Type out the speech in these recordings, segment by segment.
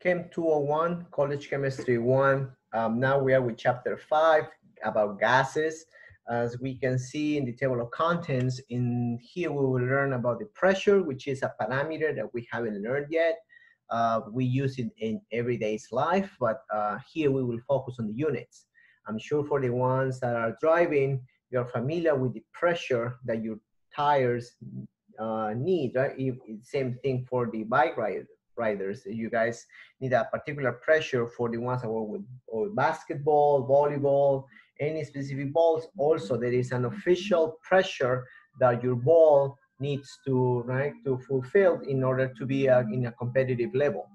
Chem 201, College Chemistry 1. Um, now we are with chapter 5 about gases. As we can see in the table of contents, in here we will learn about the pressure, which is a parameter that we haven't learned yet. Uh, we use it in everyday's life, but uh, here we will focus on the units. I'm sure for the ones that are driving, you're familiar with the pressure that your tires uh, need, right? Same thing for the bike ride, riders. You guys need a particular pressure for the ones that work with, with basketball, volleyball, any specific balls. Also, there is an official pressure that your ball needs to right to fulfill in order to be uh, in a competitive level.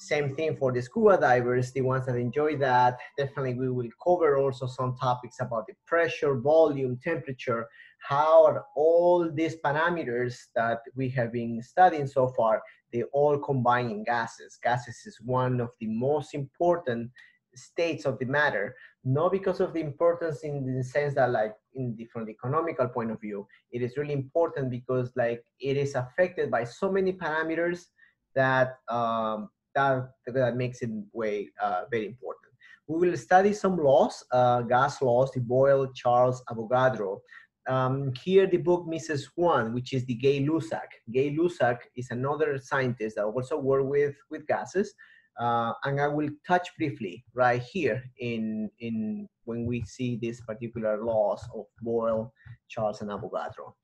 Same thing for the scuba divers, the ones that enjoy that. Definitely, we will cover also some topics about the pressure, volume, temperature, how all these parameters that we have been studying so far they all combine in gases. Gases is one of the most important states of the matter, not because of the importance in the sense that like in the, from the economical point of view, it is really important because like it is affected by so many parameters that um, that, that makes it way uh, very important. We will study some laws, uh, gas laws, the Boyle, Charles, Avogadro, um, here the book misses one, which is the Gay Lussac. Gay Lussac is another scientist that also work with, with gases. Uh, and I will touch briefly right here in, in when we see these particular laws of Boyle, Charles, and Avogadro.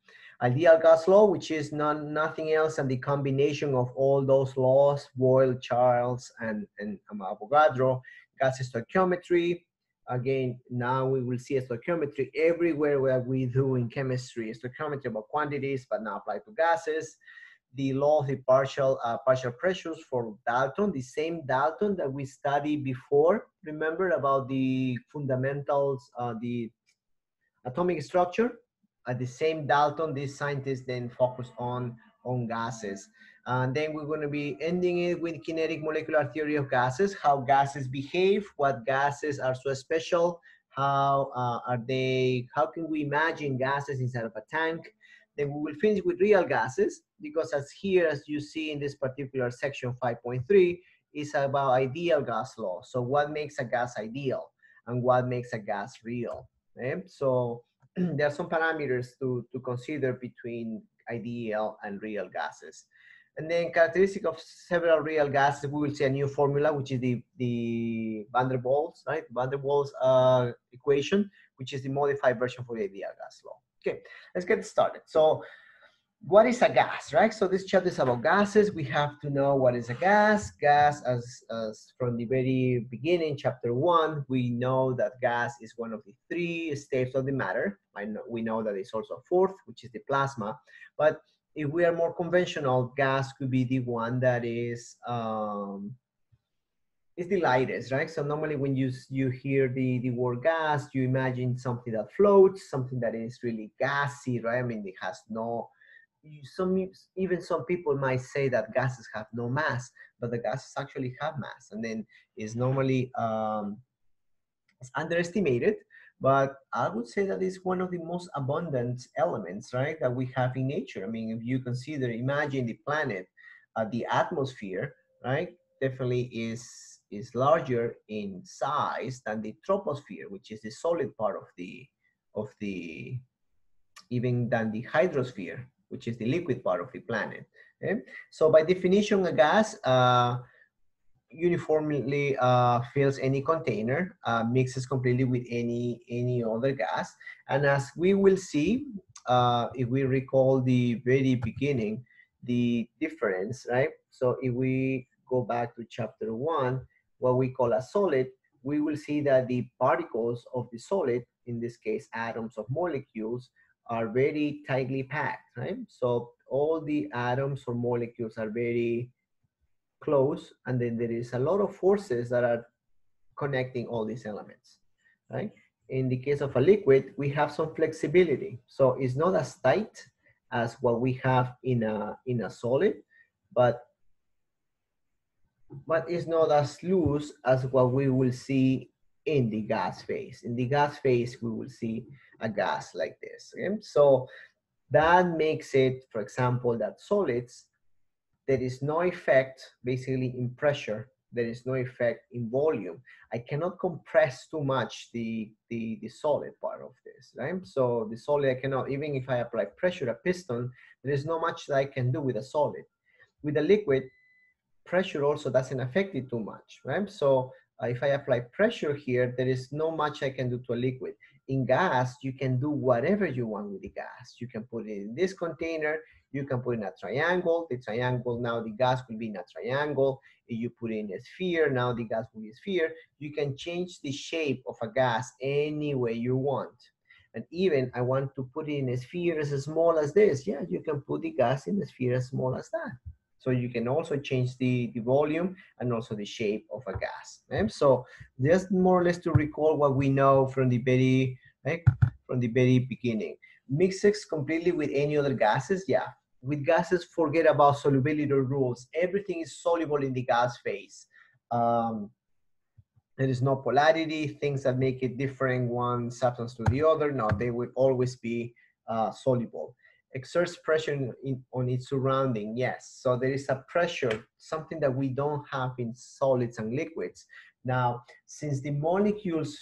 Ideal gas law, which is not, nothing else than the combination of all those laws, Boyle, Charles, and, and Avogadro, gas stoichiometry, again, now we will see a stoichiometry everywhere where we do in chemistry, stoichiometry about quantities, but now applied to gases. The law of the partial, uh, partial pressures for Dalton, the same Dalton that we studied before. Remember about the fundamentals, uh, the atomic structure? At the same Dalton, these scientists then focus on, on gases. And then we're going to be ending it with kinetic molecular theory of gases, how gases behave, what gases are so special, how uh, are they, how can we imagine gases inside of a tank. Then we will finish with real gases, because as here, as you see in this particular section 5.3, is about ideal gas law. So what makes a gas ideal and what makes a gas real? Okay? So there are some parameters to, to consider between ideal and real gases. And then characteristic of several real gases, we will see a new formula, which is the, the Van der Waals, right? Van der Waals uh, equation, which is the modified version for the ideal gas law. Okay, let's get started. So what is a gas, right? So this chapter is about gases. We have to know what is a gas. Gas, as, as from the very beginning, chapter one, we know that gas is one of the three states of the matter. Know, we know that it's also a fourth, which is the plasma. But if we are more conventional, gas could be the one that is um, is the lightest, right? So normally when you you hear the the word gas, you imagine something that floats, something that is really gassy, right? I mean, it has no. Some even some people might say that gases have no mass, but the gases actually have mass, and then is normally um, underestimated but I would say that it's one of the most abundant elements, right, that we have in nature. I mean, if you consider, imagine the planet, uh, the atmosphere, right, definitely is is larger in size than the troposphere, which is the solid part of the of the even than the hydrosphere, which is the liquid part of the planet. Okay? So by definition, a gas uh, uniformly uh, fills any container, uh, mixes completely with any, any other gas. And as we will see, uh, if we recall the very beginning, the difference, right? So if we go back to chapter one, what we call a solid, we will see that the particles of the solid, in this case, atoms of molecules, are very tightly packed, right? So all the atoms or molecules are very close and then there is a lot of forces that are connecting all these elements right? In the case of a liquid we have some flexibility. So it's not as tight as what we have in a in a solid but but it's not as loose as what we will see in the gas phase. In the gas phase we will see a gas like this okay? so that makes it for example that solids there is no effect basically in pressure there is no effect in volume. I cannot compress too much the, the, the solid part of this, right? So the solid, I cannot, even if I apply pressure, a piston, there is not much that I can do with a solid. With a liquid, pressure also doesn't affect it too much, right? So uh, if I apply pressure here, there is no much I can do to a liquid. In gas, you can do whatever you want with the gas. You can put it in this container, you can put in a triangle, the triangle, now the gas will be in a triangle. If you put in a sphere, now the gas will be a sphere. You can change the shape of a gas any way you want. And even I want to put in a sphere as small as this. Yeah, you can put the gas in a sphere as small as that. So you can also change the, the volume and also the shape of a gas. Right? So just more or less to recall what we know from the very, right, from the very beginning. Mixes completely with any other gases, yeah. With gases, forget about solubility rules. Everything is soluble in the gas phase. Um, there is no polarity, things that make it different one substance to the other. No, they will always be uh, soluble exerts pressure in, on its surrounding, yes. So there is a pressure, something that we don't have in solids and liquids. Now, since the molecules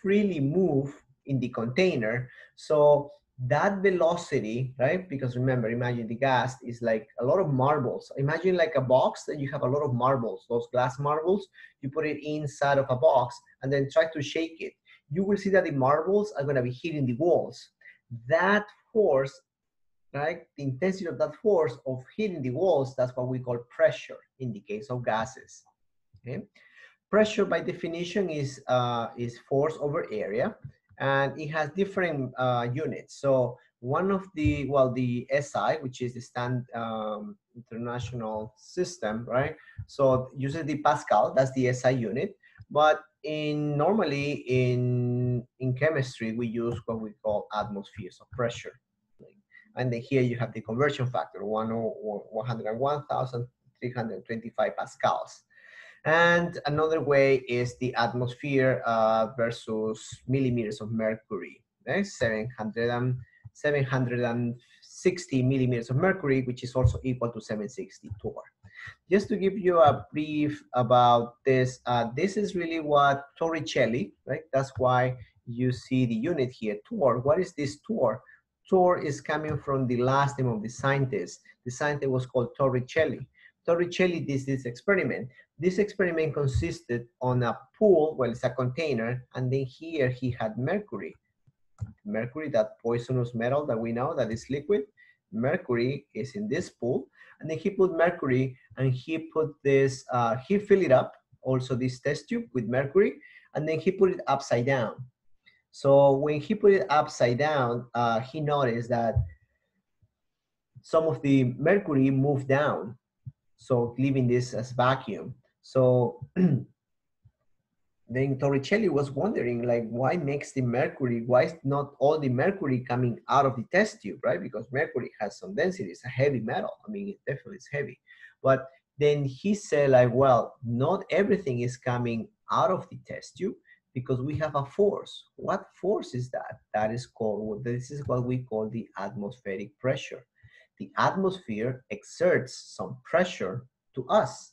freely move in the container, so that velocity, right? Because remember, imagine the gas is like a lot of marbles. Imagine like a box that you have a lot of marbles, those glass marbles, you put it inside of a box and then try to shake it. You will see that the marbles are gonna be hitting the walls. That force right? The intensity of that force of hitting the walls, that's what we call pressure in the case of gases. Okay? Pressure by definition is, uh, is force over area and it has different uh, units. So one of the, well, the SI, which is the stand um, international system, right? So uses the Pascal, that's the SI unit. But in normally in, in chemistry, we use what we call atmospheres of pressure. And then here you have the conversion factor, 101,325 pascals. And another way is the atmosphere uh, versus millimeters of mercury, okay? 700 and, 760 millimeters of mercury, which is also equal to 760 torr. Just to give you a brief about this, uh, this is really what Torricelli, right? That's why you see the unit here, torr. What is this torr? Torr is coming from the last name of the scientist. The scientist was called Torricelli. Torricelli did this experiment. This experiment consisted on a pool, well, it's a container, and then here he had mercury. Mercury, that poisonous metal that we know that is liquid. Mercury is in this pool, and then he put mercury and he put this, uh, he filled it up, also this test tube with mercury, and then he put it upside down. So when he put it upside down, uh, he noticed that some of the mercury moved down, so leaving this as vacuum. So then Torricelli was wondering, like, why makes the mercury, why is not all the mercury coming out of the test tube, right? Because mercury has some density, it's a heavy metal. I mean, it definitely is heavy. But then he said, like, well, not everything is coming out of the test tube because we have a force. What force is that? That is called, this is what we call the atmospheric pressure. The atmosphere exerts some pressure to us,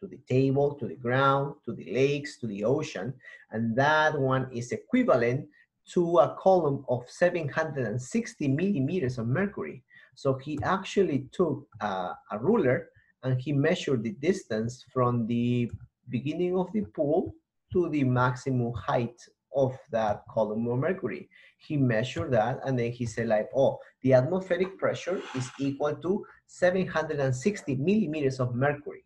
to the table, to the ground, to the lakes, to the ocean, and that one is equivalent to a column of 760 millimeters of mercury. So he actually took a, a ruler and he measured the distance from the beginning of the pool to the maximum height of that column of mercury. He measured that and then he said like, oh, the atmospheric pressure is equal to 760 millimeters of mercury.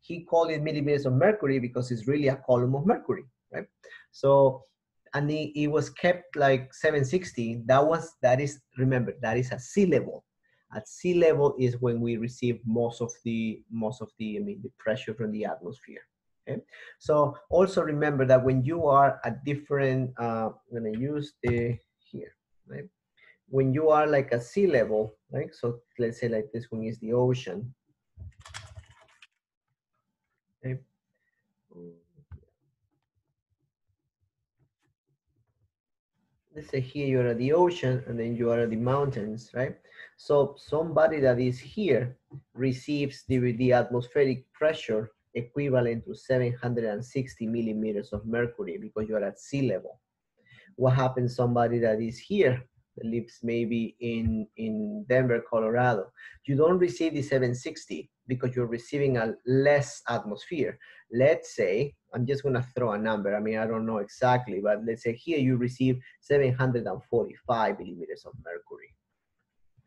He called it millimeters of mercury because it's really a column of mercury, right? So, and it, it was kept like 760. That was, that is, remember, that is at sea level. At sea level is when we receive most of the, most of the, I mean, the pressure from the atmosphere. Okay, so also remember that when you are at different, uh, I'm gonna use the here, right? When you are like a sea level, right? So let's say like this one is the ocean. Okay. Let's say here you're at the ocean and then you are at the mountains, right? So somebody that is here receives the, the atmospheric pressure equivalent to 760 millimeters of mercury because you're at sea level. What happens somebody that is here, that lives maybe in, in Denver, Colorado? You don't receive the 760 because you're receiving a less atmosphere. Let's say, I'm just gonna throw a number. I mean, I don't know exactly, but let's say here you receive 745 millimeters of mercury.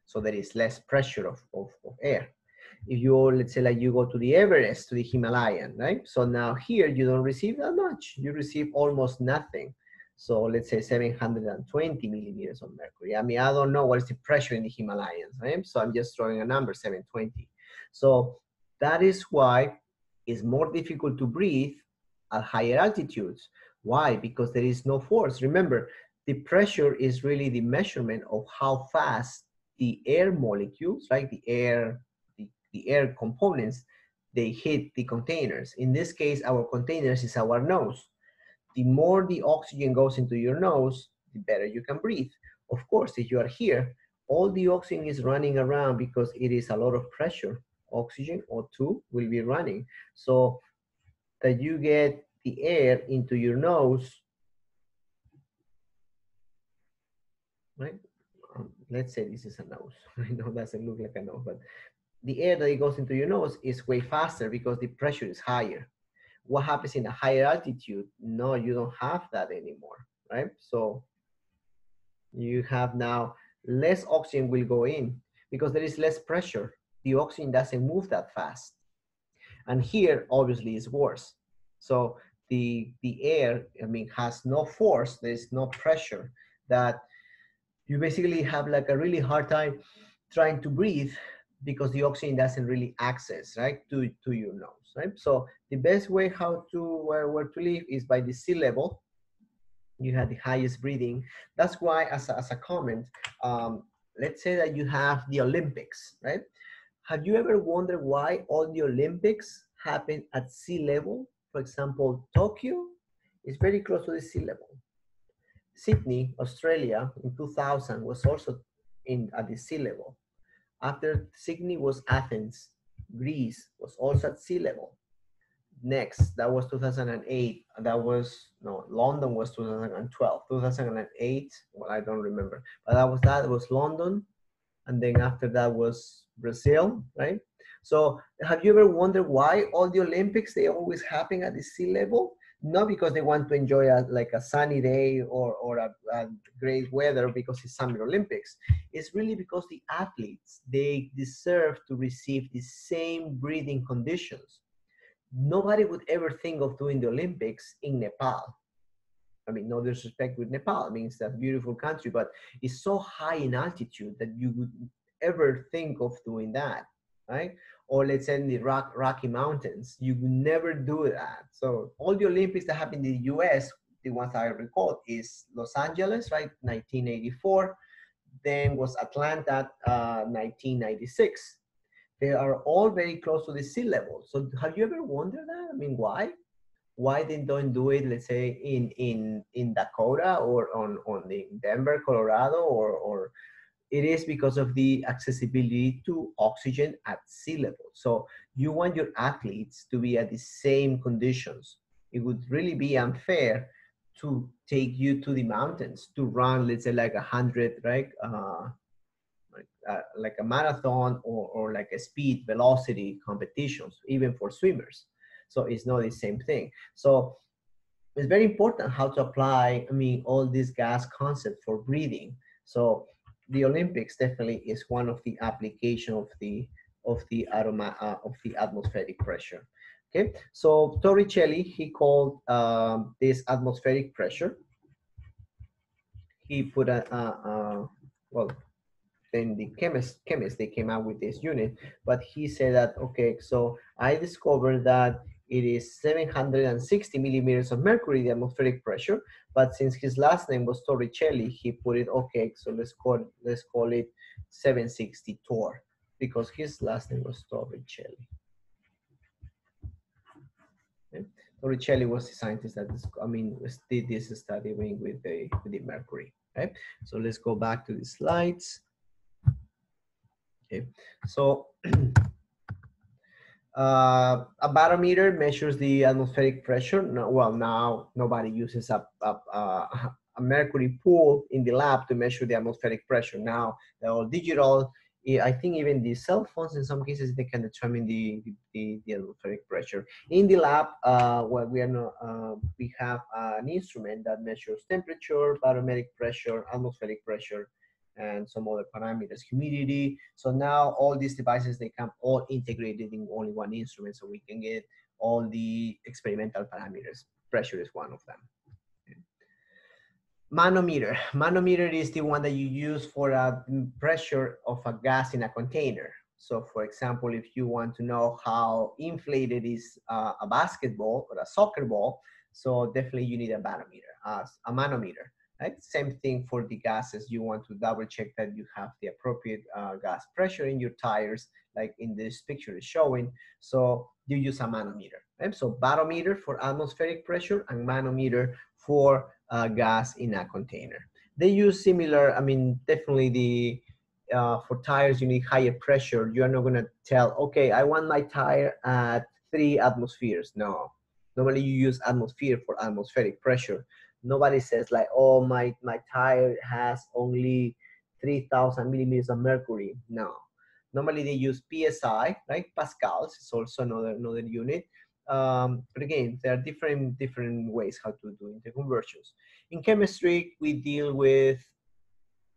So there is less pressure of, of, of air if you let's say like you go to the Everest to the Himalayan, right? So now here you don't receive that much. You receive almost nothing. So let's say 720 millimeters of mercury. I mean, I don't know what is the pressure in the Himalayas, right? So I'm just throwing a number, 720. So that is why it's more difficult to breathe at higher altitudes. Why? Because there is no force. Remember, the pressure is really the measurement of how fast the air molecules, right? The air the air components, they hit the containers. In this case, our containers is our nose. The more the oxygen goes into your nose, the better you can breathe. Of course, if you are here, all the oxygen is running around because it is a lot of pressure. Oxygen O2 will be running. So that you get the air into your nose, right? Um, let's say this is a nose. I know it doesn't look like a nose, but the air that it goes into your nose is way faster because the pressure is higher. What happens in a higher altitude? No, you don't have that anymore, right? So you have now less oxygen will go in because there is less pressure. The oxygen doesn't move that fast. And here, obviously, is worse. So the, the air, I mean, has no force, there's no pressure that you basically have like a really hard time trying to breathe because the oxygen doesn't really access right to, to your nose right? So the best way how to where, where to live is by the sea level. You have the highest breathing. That's why as a, as a comment um, let's say that you have the olympics right? Have you ever wondered why all the olympics happen at sea level? For example tokyo is very close to the sea level. Sydney australia in 2000 was also in at the sea level after Sydney was Athens. Greece was also at sea level. Next, that was 2008. That was, no, London was 2012. 2008, well, I don't remember. But that was that, it was London. And then after that was Brazil, right? So have you ever wondered why all the Olympics, they always happen at the sea level? Not because they want to enjoy a, like a sunny day or, or a, a, great weather because it's summer olympics. It's really because the athletes they deserve to receive the same breathing conditions. Nobody would ever think of doing the olympics in nepal. I mean no disrespect with nepal i mean it's a beautiful country but it's so high in altitude that you would ever think of doing that right or let's say in the rock, Rocky Mountains. You never do that. So all the Olympics that happen in the US, the ones I recall is Los Angeles, right, 1984. Then was Atlanta, uh, 1996. They are all very close to the sea level. So have you ever wondered that? I mean, why? Why they don't do it, let's say, in in in Dakota or on on the Denver, Colorado, or or it is because of the accessibility to oxygen at sea level. So you want your athletes to be at the same conditions. It would really be unfair to take you to the mountains to run, let's say like a hundred, right? Uh, like, uh, a marathon or, or like a speed velocity competitions, even for swimmers. So it's not the same thing. So it's very important how to apply, I mean, all these gas concepts for breathing. So the Olympics definitely is one of the application of the of the aroma uh, of the atmospheric pressure. Okay, so Torricelli he called um, this atmospheric pressure. He put a, a, a well, then the chemist chemists they came out with this unit, but he said that okay, so I discovered that it is 760 millimeters of mercury, the atmospheric pressure. But since his last name was Torricelli, he put it, okay, so let's call, let's call it 760 torr because his last name was Torricelli. Okay. Torricelli was the scientist that, I mean, did this study with the, with the mercury. Okay, so let's go back to the slides. Okay, so Uh, a barometer measures the atmospheric pressure. No, well, now nobody uses a, a, a, mercury pool in the lab to measure the atmospheric pressure. Now they're all digital. I think even the cell phones, in some cases, they can determine the, the, the atmospheric pressure. In the lab, uh, we, are not, uh, we have an instrument that measures temperature, barometric pressure, atmospheric pressure, and some other parameters, humidity. So now all these devices, they come all integrated in only one instrument so we can get all the experimental parameters. Pressure is one of them. Manometer. Manometer is the one that you use for a pressure of a gas in a container. So for example, if you want to know how inflated is uh, a basketball or a soccer ball, so definitely you need a manometer, uh, a manometer. Right? Same thing for the gases. You want to double check that you have the appropriate uh, gas pressure in your tires, like in this picture is showing. So you use a manometer. Right? So barometer for atmospheric pressure and manometer for uh, gas in a container. They use similar, I mean, definitely the, uh, for tires, you need higher pressure. You're not gonna tell, okay, I want my tire at three atmospheres. No, normally you use atmosphere for atmospheric pressure nobody says like, oh, my, my tire has only 3000 millimeters of mercury. No, normally they use PSI, right? Pascals is also another, another unit. Um, but again, there are different, different ways how to do the conversions In chemistry, we deal with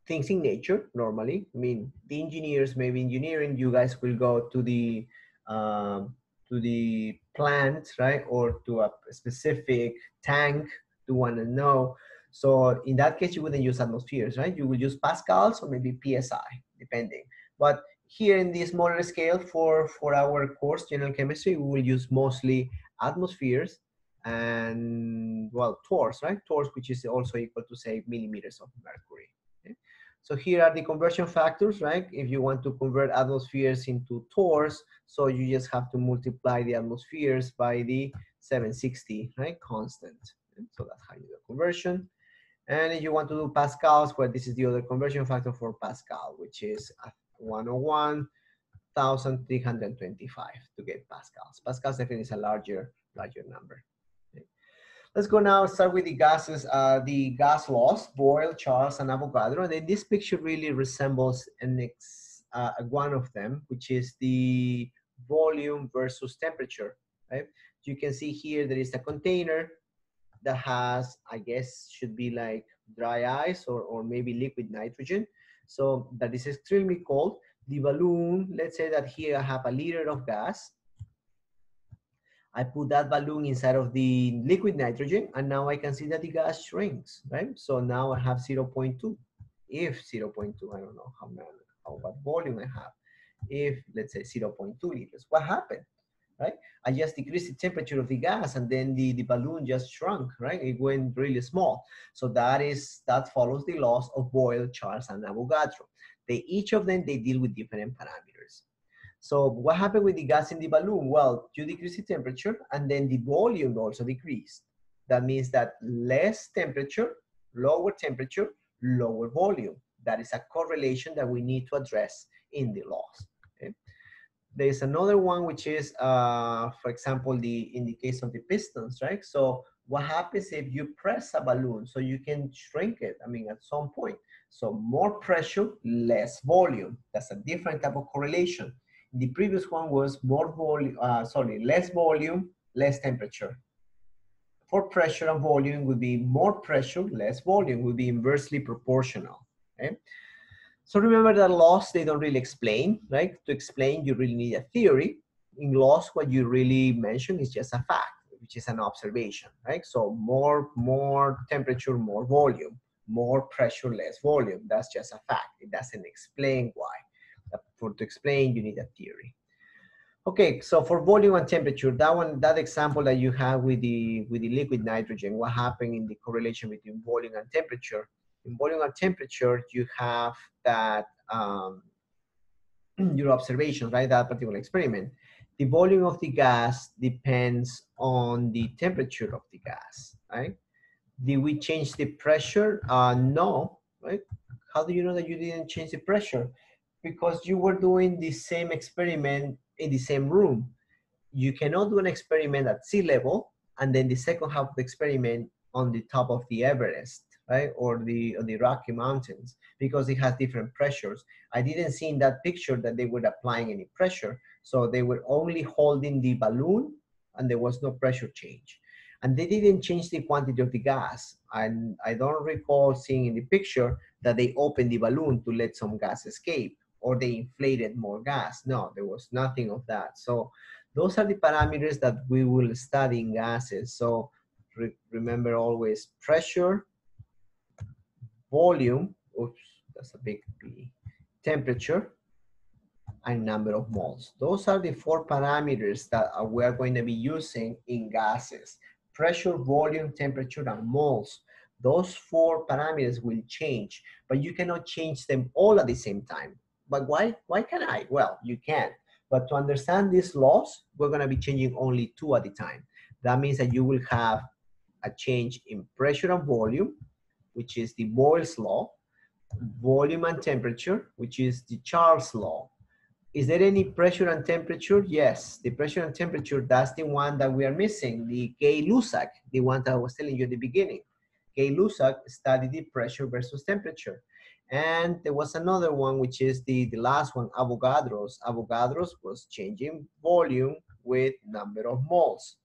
things in nature normally. I mean, the engineers, maybe engineering, you guys will go to the, um, to the plant, right? Or to a specific tank to want to know. So in that case, you wouldn't use atmospheres, right? You will use pascals or maybe PSI, depending. But here in the smaller scale for, for our course, general chemistry, we will use mostly atmospheres and, well, torrs, right? Torrs, which is also equal to, say, millimeters of mercury. So here are the conversion factors, right? If you want to convert atmospheres into torrs, so you just have to multiply the atmospheres by the 760, right? Constant. So that's how you do conversion. And if you want to do Pascals, well, this is the other conversion factor for Pascal, which is 101,325 to get Pascals. Pascals definitely is a larger, larger number. Let's go now start with the gases, uh, the gas laws, Boyle, Charles, and Avogadro. And then this picture really resembles an ex, uh, one of them, which is the volume versus temperature, right? You can see here there is a container that has, I guess, should be like dry ice or, or maybe liquid nitrogen. So that is extremely cold. The balloon, let's say that here I have a liter of gas. I put that balloon inside of the liquid nitrogen and now I can see that the gas shrinks, right? So now I have 0.2. If 0.2, I don't know how, many, how what volume I have. If let's say 0.2 liters, what happened? Right? I just decreased the temperature of the gas and then the, the balloon just shrunk, right? It went really small. So that is, that follows the laws of Boyle, Charles, and Avogadro. They, each of them, they deal with different parameters. So what happened with the gas in the balloon? Well, you decrease the temperature and then the volume also decreased. That means that less temperature, lower temperature, lower volume. That is a correlation that we need to address in the laws. There's another one which is, uh, for example, the in the case of the pistons, right? So what happens if you press a balloon so you can shrink it? I mean, at some point. So more pressure, less volume. That's a different type of correlation. The previous one was more volume, uh, sorry, less volume, less temperature. For pressure and volume would be more pressure, less volume, would be inversely proportional. Okay? So remember that laws, they don't really explain, right? To explain, you really need a theory. In laws, what you really mention is just a fact, which is an observation, right? So more, more temperature, more volume, more pressure, less volume. That's just a fact. It doesn't explain why. Uh, for to explain, you need a theory. Okay, so for volume and temperature, that one, that example that you have with the with the liquid nitrogen, what happened in the correlation between volume and temperature? In volume and temperature, you have that um, your observation, right? That particular experiment. The volume of the gas depends on the temperature of the gas, right? Did we change the pressure? Uh, no, right? How do you know that you didn't change the pressure? Because you were doing the same experiment in the same room. you cannot do an experiment at sea level and then the second half of the experiment on the top of the Everest, right? Or the, or the Rocky Mountains because it has different pressures. I didn't see in that picture that they were applying any pressure. So they were only holding the balloon and there was no pressure change. And they didn't change the quantity of the gas. And I don't recall seeing in the picture that they opened the balloon to let some gas escape or they inflated more gas. No, there was nothing of that. So those are the parameters that we will study in gases. So re remember always pressure, volume, oops, that's a big P, temperature, and number of moles. Those are the four parameters that uh, we are going to be using in gases. Pressure, volume, temperature, and moles. Those four parameters will change, but you cannot change them all at the same time. But why, why can I? Well, you can. But to understand these laws, we're gonna be changing only two at a time. That means that you will have a change in pressure and volume, which is the Boyle's law, volume and temperature, which is the Charles law. Is there any pressure and temperature? Yes, the pressure and temperature, that's the one that we are missing, the Gay-Lussac, the one that I was telling you at the beginning. Gay-Lussac studied the pressure versus temperature. And there was another one, which is the, the last one, Avogadro's. Avogadro's was changing volume with number of moles.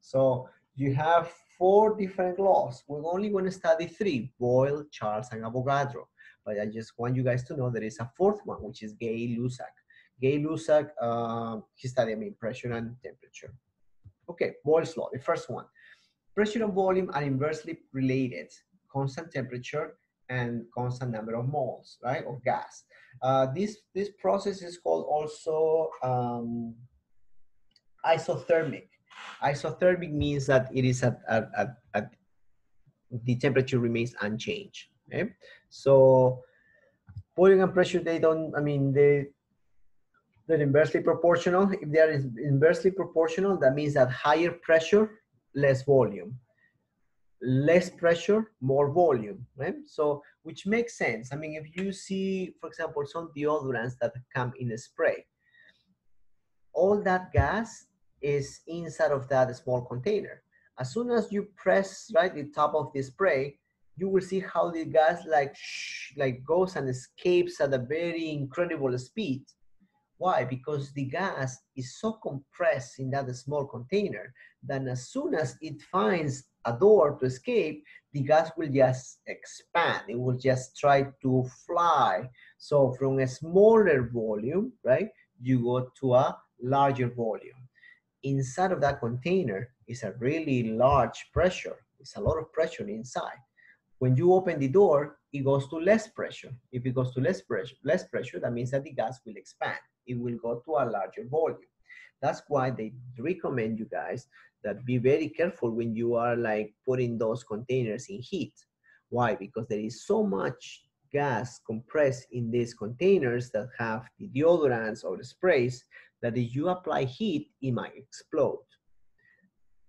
So you have four different laws. We're only going to study three, Boyle, Charles, and Avogadro. But I just want you guys to know there is a fourth one, which is Gay-Lussac. Gay-Lussac, uh, he studied I mean, pressure and temperature. Okay, Boyle's law, the first one. Pressure and volume are inversely related. Constant temperature and constant number of moles, right, of gas. Uh, this, this process is called also um, isothermic. Isothermic means that it is at, at, at, at the temperature remains unchanged. Okay? So volume and pressure, they don't, I mean, they, they're inversely proportional. If they are inversely proportional, that means that higher pressure, less volume less pressure, more volume, right? So, which makes sense. I mean, if you see, for example, some deodorants that come in a spray, all that gas is inside of that small container. As soon as you press right the top of the spray, you will see how the gas like shh, like goes and escapes at a very incredible speed. Why? Because the gas is so compressed in that small container that as soon as it finds a door to escape, the gas will just expand. It will just try to fly. So from a smaller volume, right, you go to a larger volume. Inside of that container is a really large pressure. It's a lot of pressure inside. When you open the door, it goes to less pressure. If it goes to less pressure, less pressure, that means that the gas will expand. It will go to a larger volume. That's why they recommend you guys that be very careful when you are like putting those containers in heat. Why? Because there is so much gas compressed in these containers that have the deodorants or the sprays that if you apply heat, it might explode.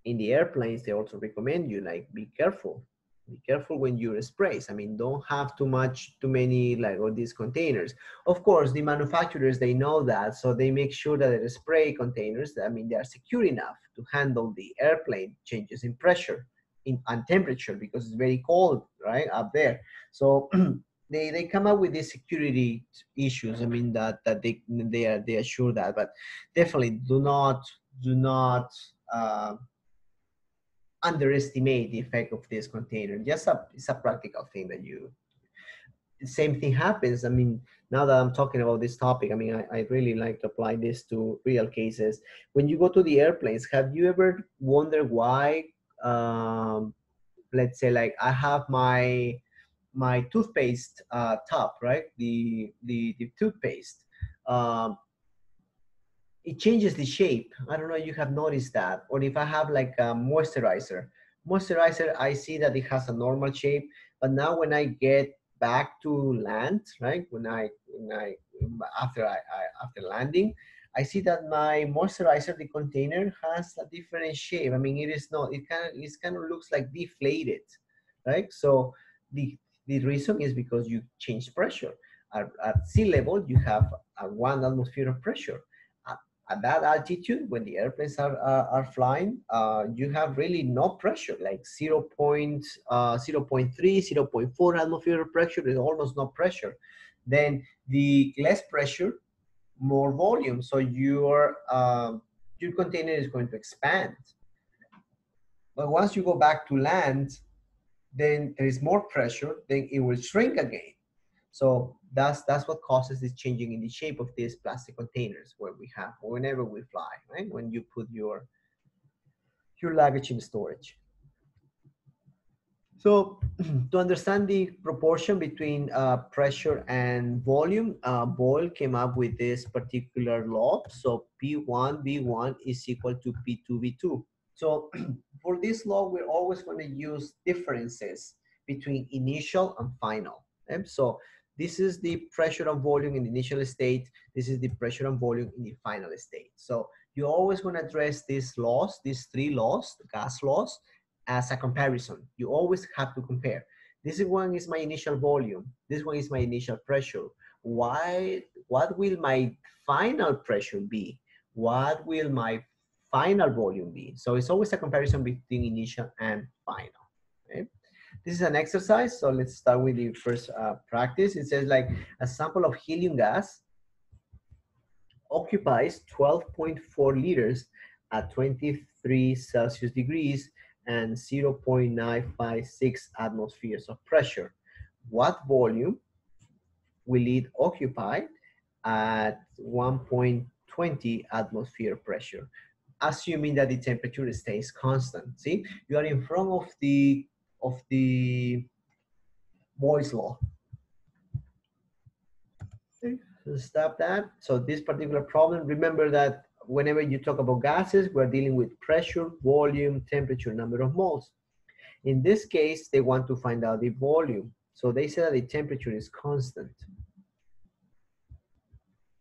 In the airplanes, they also recommend you like be careful be careful when you sprays. I mean, don't have too much, too many like all these containers. Of course, the manufacturers, they know that. So they make sure that the spray containers, I mean, they are secure enough to handle the airplane changes in pressure in, and temperature because it's very cold, right, up there. So they, they come up with these security issues. I mean, that, that they, they are, they assure that, but definitely do not, do not, uh, underestimate the effect of this container. Just a, it's a practical thing that you, same thing happens. I mean, now that I'm talking about this topic, I mean, I, I really like to apply this to real cases. When you go to the airplanes, have you ever wondered why, um, let's say like I have my, my toothpaste uh, top, right? The, the, the toothpaste. Um, it changes the shape. I don't know if you have noticed that. Or if I have like a moisturizer, moisturizer, I see that it has a normal shape. But now when I get back to land, right? When I, when I after I, I after landing, I see that my moisturizer, the container has a different shape. I mean, it is not, it kind of, it kind of looks like deflated, right? So the, the reason is because you change pressure. At, at sea level, you have a one atmosphere of pressure at that altitude, when the airplanes are, are, are flying, uh, you have really no pressure, like 0. Point, uh, 0 0.3, 0 0.4 atmosphere of pressure is almost no pressure. Then the less pressure, more volume. So your, um, your container is going to expand. But once you go back to land, then there is more pressure, then it will shrink again. So that's that's what causes this changing in the shape of these plastic containers where we have whenever we fly, right? When you put your your luggage in storage. So to understand the proportion between uh, pressure and volume, uh, Boyle came up with this particular law. So P1 V1 is equal to P2 V2. So for this law, we're always going to use differences between initial and final. Okay? So this is the pressure and volume in the initial state. This is the pressure and volume in the final state. So you always want to address these laws, these three laws, the gas laws, as a comparison. You always have to compare. This one is my initial volume. This one is my initial pressure. Why, what will my final pressure be? What will my final volume be? So it's always a comparison between initial and final. Okay? This is an exercise, so let's start with the first uh, practice. It says like a sample of helium gas occupies 12.4 liters at 23 Celsius degrees and 0.956 atmospheres of pressure. What volume will it occupy at 1.20 atmosphere pressure? Assuming that the temperature stays constant. See, you are in front of the of the Boyle's law. Okay, stop that. So this particular problem, remember that whenever you talk about gases, we're dealing with pressure, volume, temperature, number of moles. In this case, they want to find out the volume. So they say that the temperature is constant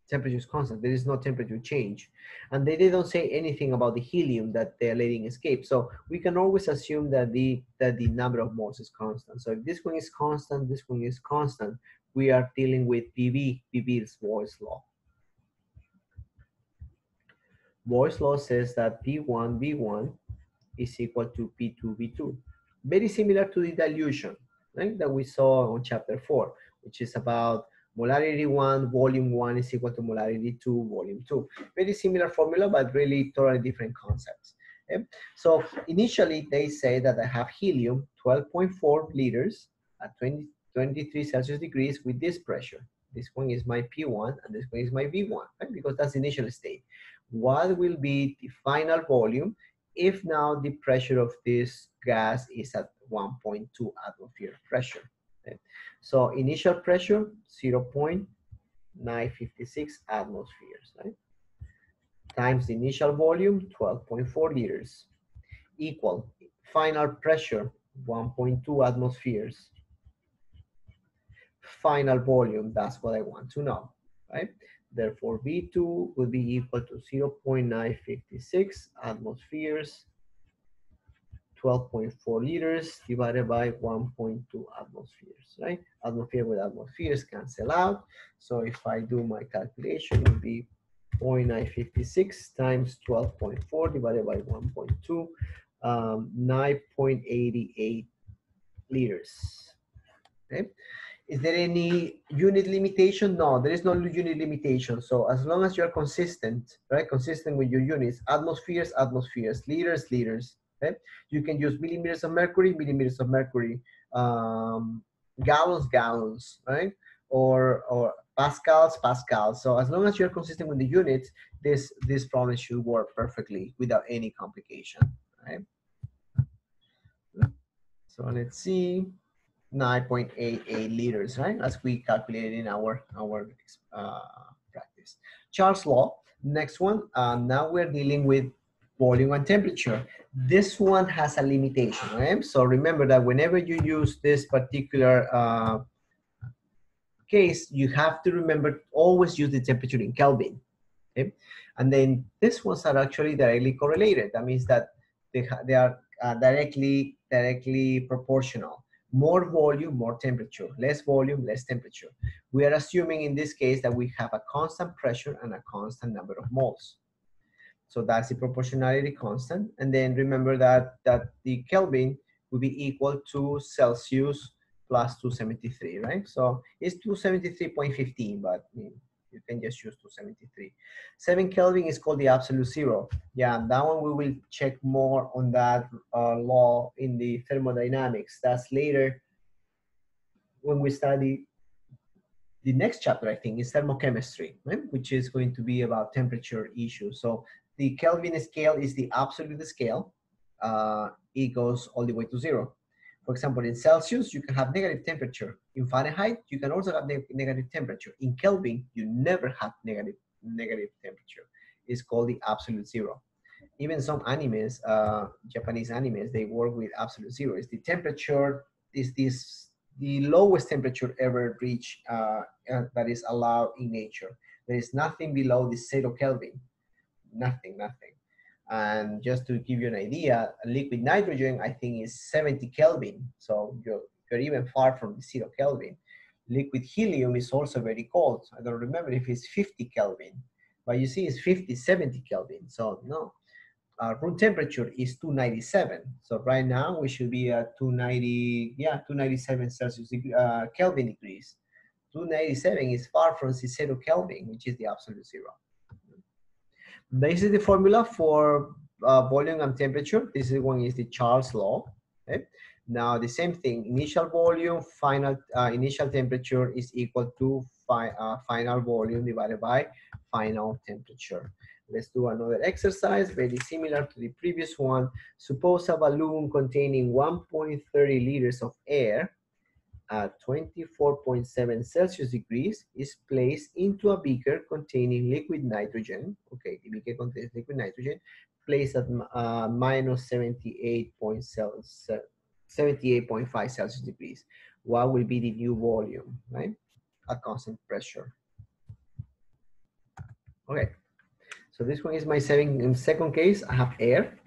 temperature is constant. There is no temperature change. And they, they don't say anything about the helium that they're letting escape. So we can always assume that the, that the number of moles is constant. So if this one is constant, this one is constant, we are dealing with PV, PV is Boyle's law. Boyle's law says that P1, V1 is equal to P2, V2. Very similar to the dilution right, that we saw on chapter four, which is about molarity 1, volume 1 is equal to molarity 2, volume 2. Very similar formula, but really totally different concepts. Okay? So initially, they say that I have helium, 12.4 liters at 20, 23 Celsius degrees with this pressure. This one is my P1 and this one is my V1, right? because that's initial state. What will be the final volume if now the pressure of this gas is at 1.2 atmosphere pressure? So initial pressure, 0.956 atmospheres, right? Times initial volume, 12.4 liters, equal final pressure, 1.2 atmospheres. Final volume, that's what I want to know, right? Therefore, V2 will be equal to 0.956 atmospheres 12.4 liters divided by 1.2 atmospheres, right? Atmosphere with atmospheres cancel out. So if I do my calculation, it would be 0.956 times 12.4 divided by 1.2, um, 9.88 liters, okay? Is there any unit limitation? No, there is no unit limitation. So as long as you're consistent, right? Consistent with your units, atmospheres, atmospheres, liters, liters, Okay, you can use millimeters of mercury, millimeters of mercury, um, gallons, gallons, right? Or or pascals, pascals. So as long as you're consistent with the units, this this problem should work perfectly without any complication, right? So let's see, 9.88 liters, right? As we calculated in our our uh, practice. Charles law. Next one. Uh, now we're dealing with volume and temperature. This one has a limitation, right? So remember that whenever you use this particular uh, case, you have to remember always use the temperature in Kelvin. Okay? And then these ones are actually directly correlated. That means that they, they are uh, directly directly proportional. More volume, more temperature. Less volume, less temperature. We are assuming in this case that we have a constant pressure and a constant number of moles. So that's the proportionality constant. And then remember that, that the Kelvin will be equal to Celsius plus 273, right? So it's 273.15, but you can just use 273. 7 Kelvin is called the absolute zero. Yeah, that one we will check more on that uh, law in the thermodynamics. That's later when we study the next chapter, I think, is thermochemistry, right? which is going to be about temperature issues. So the Kelvin scale is the absolute scale. Uh, it goes all the way to zero. For example, in Celsius, you can have negative temperature. In Fahrenheit, you can also have ne negative temperature. In Kelvin, you never have negative, negative temperature. It's called the absolute zero. Even some animes, uh, Japanese animes, they work with absolute zero. It's the temperature, is this the lowest temperature ever reached uh, uh, that is allowed in nature. There is nothing below the zero Kelvin, nothing, nothing. And just to give you an idea, liquid nitrogen, I think is 70 Kelvin. So you're, you're even far from zero Kelvin. Liquid helium is also very cold. I don't remember if it's 50 Kelvin, but you see it's 50, 70 Kelvin. So no, uh, room temperature is 297. So right now we should be at 290, yeah, 297 Celsius uh, Kelvin degrees. 297 is far from zero Kelvin, which is the absolute zero. This is the formula for uh, volume and temperature. This is one is the Charles law. Okay? Now the same thing, initial volume, final uh, initial temperature is equal to fi uh, final volume divided by final temperature. Let's do another exercise, very similar to the previous one. Suppose a balloon containing 1.30 liters of air at 24.7 Celsius degrees is placed into a beaker containing liquid nitrogen. Okay, the beaker contains liquid nitrogen, placed at uh, minus 78.5 Celsius degrees. What will be the new volume, right? At constant pressure. Okay. So this one is my in second case, I have air.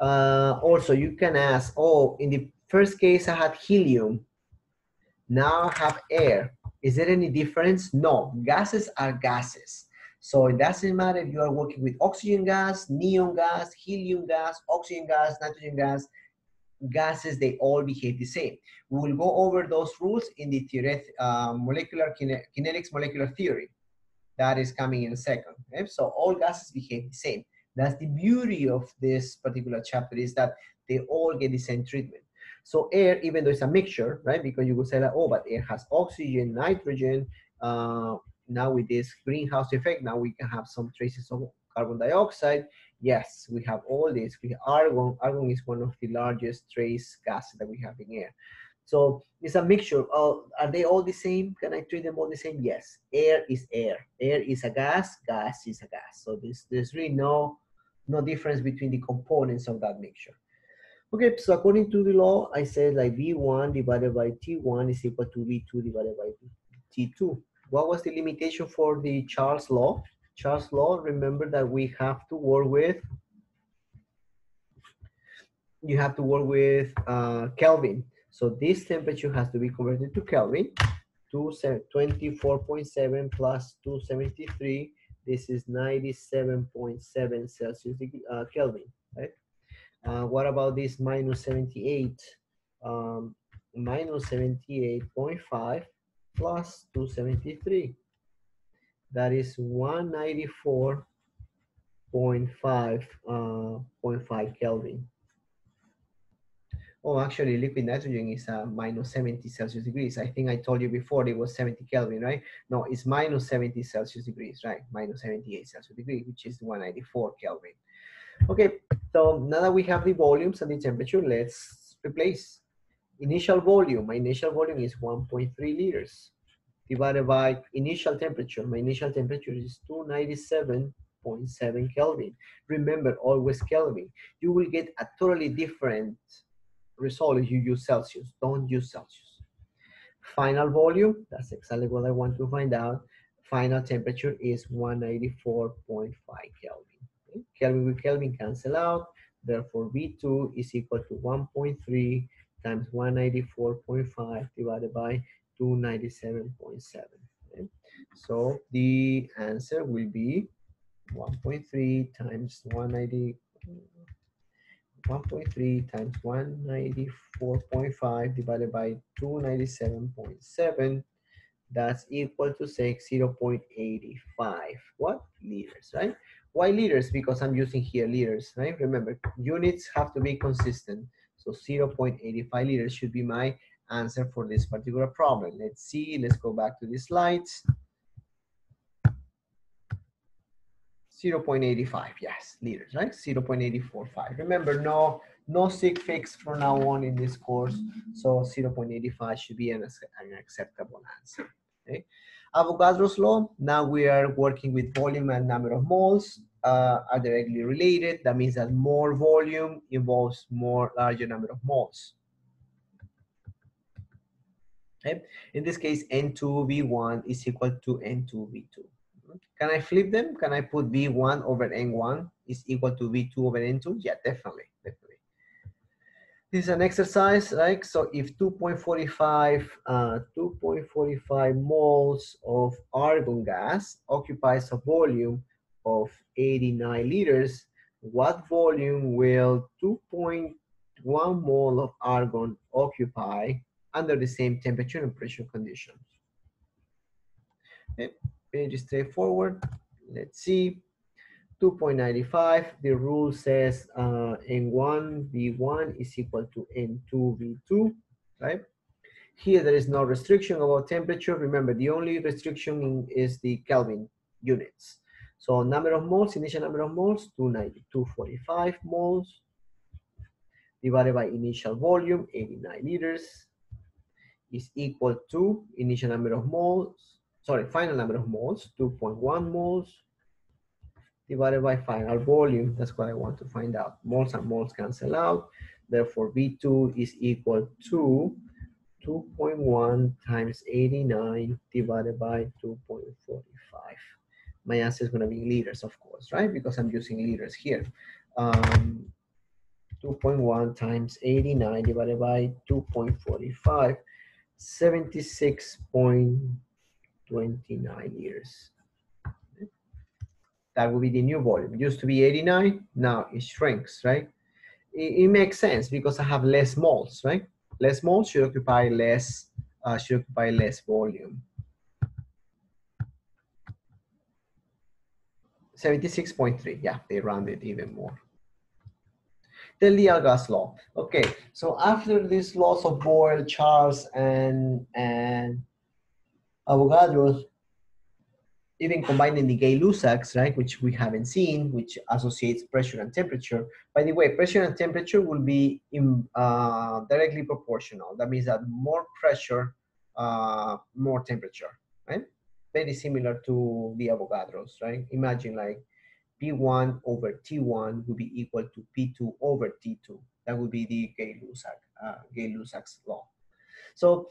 Uh, also, you can ask, oh, in the first case, I had helium. Now I have air. Is there any difference? No, gases are gases. So it doesn't matter if you are working with oxygen gas, neon gas, helium gas, oxygen gas, nitrogen gas, gases, they all behave the same. We will go over those rules in the theoret uh, molecular kine kinetics molecular theory that is coming in a second. Okay? So all gases behave the same. That's the beauty of this particular chapter is that they all get the same treatment. So air, even though it's a mixture, right? Because you would say that, oh, but air has oxygen, nitrogen. Uh, now with this greenhouse effect, now we can have some traces of carbon dioxide. Yes, we have all this. We argon. Argon is one of the largest trace gases that we have in air. So it's a mixture. Oh, are they all the same? Can I treat them all the same? Yes. Air is air. Air is a gas. Gas is a gas. So there's there's really no no difference between the components of that mixture. Okay, so according to the law, I said like V1 divided by T1 is equal to V2 divided by T2. What was the limitation for the Charles law? Charles law, remember that we have to work with, you have to work with uh, Kelvin. So this temperature has to be converted to Kelvin. 24.7 plus 273. This is 97.7 Celsius uh, Kelvin, right? Uh, what about this minus 78? Um, minus 78.5 plus 273. That is 194.5 uh, 0.5 Kelvin. Oh, actually, liquid nitrogen is uh, minus 70 Celsius degrees. I think I told you before it was 70 Kelvin, right? No, it's minus 70 Celsius degrees, right? Minus 78 Celsius degrees, which is 194 Kelvin. Okay, so now that we have the volumes and the temperature, let's replace. Initial volume, my initial volume is 1.3 liters divided by initial temperature. My initial temperature is 297.7 Kelvin. Remember, always Kelvin. You will get a totally different result if you use Celsius. Don't use Celsius. Final volume, that's exactly what I want to find out. Final temperature is 194.5 Kelvin. Kelvin Kelvin cancel out. Therefore, V2 is equal to 1.3 times 194.5 divided by 297.7. Okay? So the answer will be 1.3 times 190, 1.3 times 194.5 divided by 297.7 that's equal to say 0.85 what liters right why liters? Because i'm using here liters right? Remember units have to be consistent. So 0.85 liters should be my answer for this particular problem. Let's see. Let's go back to the slides. 0.85 yes liters right? 0.845 remember no no sig figs from now on in this course. So 0.85 should be an, an acceptable answer okay avogadro's law now we are working with volume and number of moles uh, are directly related that means that more volume involves more larger number of moles okay in this case n2v1 is equal to n2v2 can I flip them? Can I put V1 over N1 is equal to V2 over N2? Yeah, definitely, definitely. This is an exercise, right? So if 2.45 uh, 2.45 moles of argon gas occupies a volume of 89 liters, what volume will 2.1 mole of argon occupy under the same temperature and pressure conditions? Okay pretty straightforward. Let's see. 2.95, the rule says uh, N1 V1 is equal to N2 V2, right? Here there is no restriction about temperature. Remember, the only restriction is the Kelvin units. So number of moles, initial number of moles, 292.45 moles, divided by initial volume, 89 liters, is equal to initial number of moles, sorry, final number of moles, 2.1 moles divided by final volume. That's what I want to find out. Moles and moles cancel out. Therefore, V2 is equal to 2.1 times 89 divided by 2.45. My answer is going to be liters, of course, right? Because I'm using liters here. Um, 2.1 times 89 divided by 2.45, 76. 29 years. That will be the new volume. It used to be 89, now it shrinks, right? It, it, makes sense because I have less moles, right? Less moles should occupy less, uh, should occupy less volume. 76.3, yeah, they rounded even more. The ideal gas law. Okay, so after these laws of Boyle, Charles, and, and Avogadro's, even combining the Gay-Lussac's, right, which we haven't seen, which associates pressure and temperature. By the way, pressure and temperature will be in, uh, directly proportional. That means that more pressure, uh, more temperature, right? Very similar to the Avogadro's, right? Imagine like P1 over T1 would be equal to P2 over T2. That would be the Gay-Lussac, uh, Gay-Lussac's law. So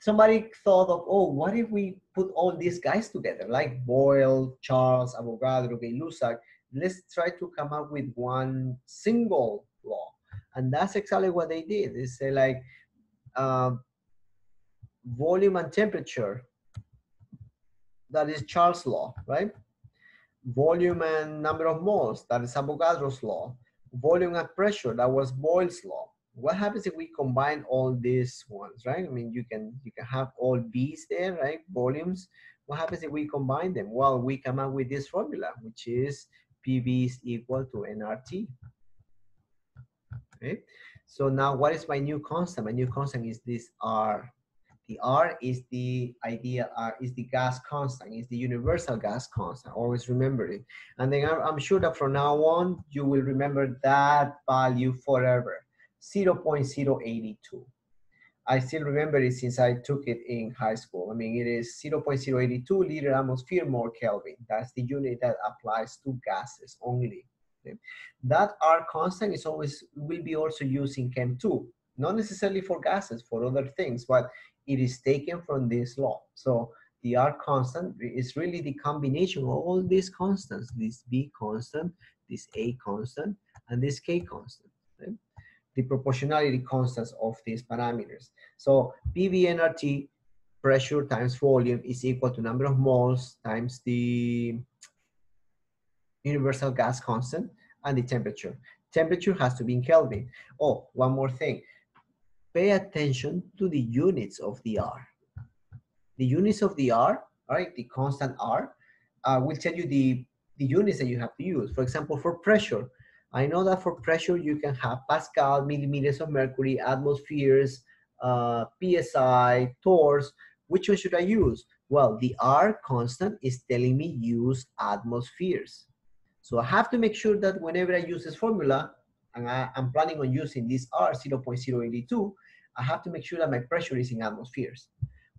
somebody thought of, oh, what if we put all these guys together, like Boyle, Charles, Avogadro, Gay-Lussac, let's try to come up with one single law. And that's exactly what they did. They say like uh, volume and temperature, that is Charles' law, right? Volume and number of moles, that is Avogadro's law. Volume and pressure, that was Boyle's law what happens if we combine all these ones, right? I mean, you can you can have all B's there, right? Volumes. What happens if we combine them? Well, we come up with this formula, which is PV is equal to nRT. Okay. So now what is my new constant? My new constant is this R. The R is the idea, R is the gas constant, is the universal gas constant. Always remember it. And then I'm sure that from now on, you will remember that value forever. 0.082. I still remember it since I took it in high school. I mean, it is 0.082 liter atmosphere mole Kelvin. That's the unit that applies to gases only. Okay? That R constant is always, will be also used in Chem 2, not necessarily for gases, for other things, but it is taken from this law. So the R constant is really the combination of all these constants, this B constant, this A constant, and this K constant the proportionality constants of these parameters. So PVNRT pressure times volume is equal to number of moles times the universal gas constant, and the temperature. Temperature has to be in Kelvin. Oh, one more thing. Pay attention to the units of the R. The units of the R, all right, the constant R, uh, will tell you the, the units that you have to use. For example, for pressure, I know that for pressure, you can have Pascal, millimeters of mercury, atmospheres, uh, PSI, torrs. Which one should I use? Well, the R constant is telling me use atmospheres. So I have to make sure that whenever I use this formula, and I, am planning on using this R 0.082, I have to make sure that my pressure is in atmospheres.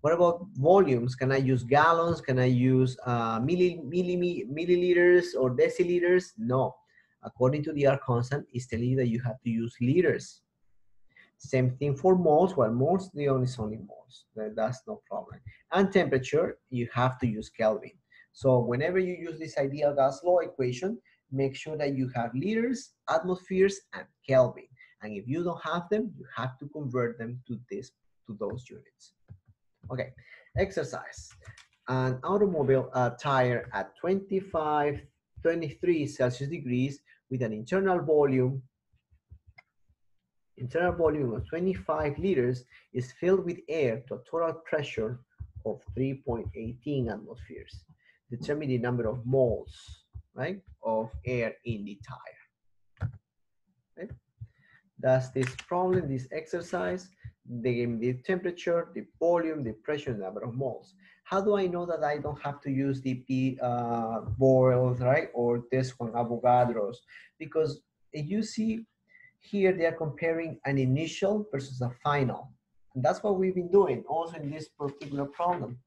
What about volumes? Can I use gallons? Can I use uh, milli, milli, milliliters or deciliters? No. According to the R constant, it's telling you that you have to use liters. Same thing for moles. Well, moles, the only is only moles. That's no problem. And temperature, you have to use Kelvin. So whenever you use this ideal gas law equation, make sure that you have liters, atmospheres, and Kelvin. And if you don't have them, you have to convert them to this to those units. Okay, exercise. An automobile uh, tire at 25, 23 Celsius degrees with an internal volume internal volume of 25 liters is filled with air to a total pressure of 3.18 atmospheres. Determine the number of moles, right, of air in the tire. Okay? That's this problem, this exercise. Me the temperature, the volume, the pressure, the number of moles. How do I know that I don't have to use the P uh, Boyle's, right, or this one, Avogadros? Because you see here they are comparing an initial versus a final. And that's what we've been doing also in this particular problem.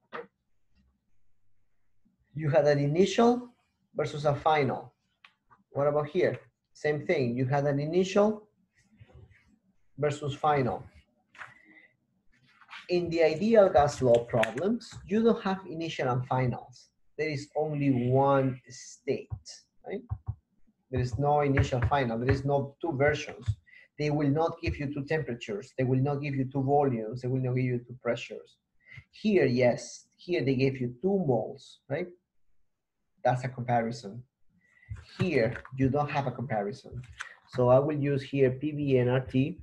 You had an initial versus a final. What about here? Same thing. You had an initial versus final. In the ideal gas law problems, you don't have initial and finals. There is only one state, right? There is no initial final. There is no two versions. They will not give you two temperatures. They will not give you two volumes. They will not give you two pressures. Here, yes. Here they gave you two moles, right? That's a comparison. Here, you don't have a comparison. So I will use here PVNRT.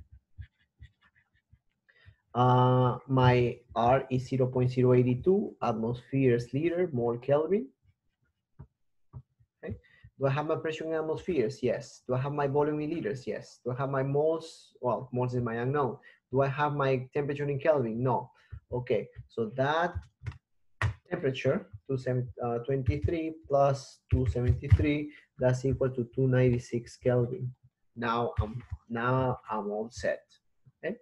Uh, my R is 0.082 atmospheres liter mole Kelvin. Okay. Do I have my pressure in atmospheres? Yes. Do I have my volume in liters? Yes. Do I have my moles? Well, moles is my unknown. Do I have my temperature in Kelvin? No. Okay, so that temperature, 223 uh, plus 273, that's equal to 296 Kelvin. Now I'm, now I'm all set. Okay?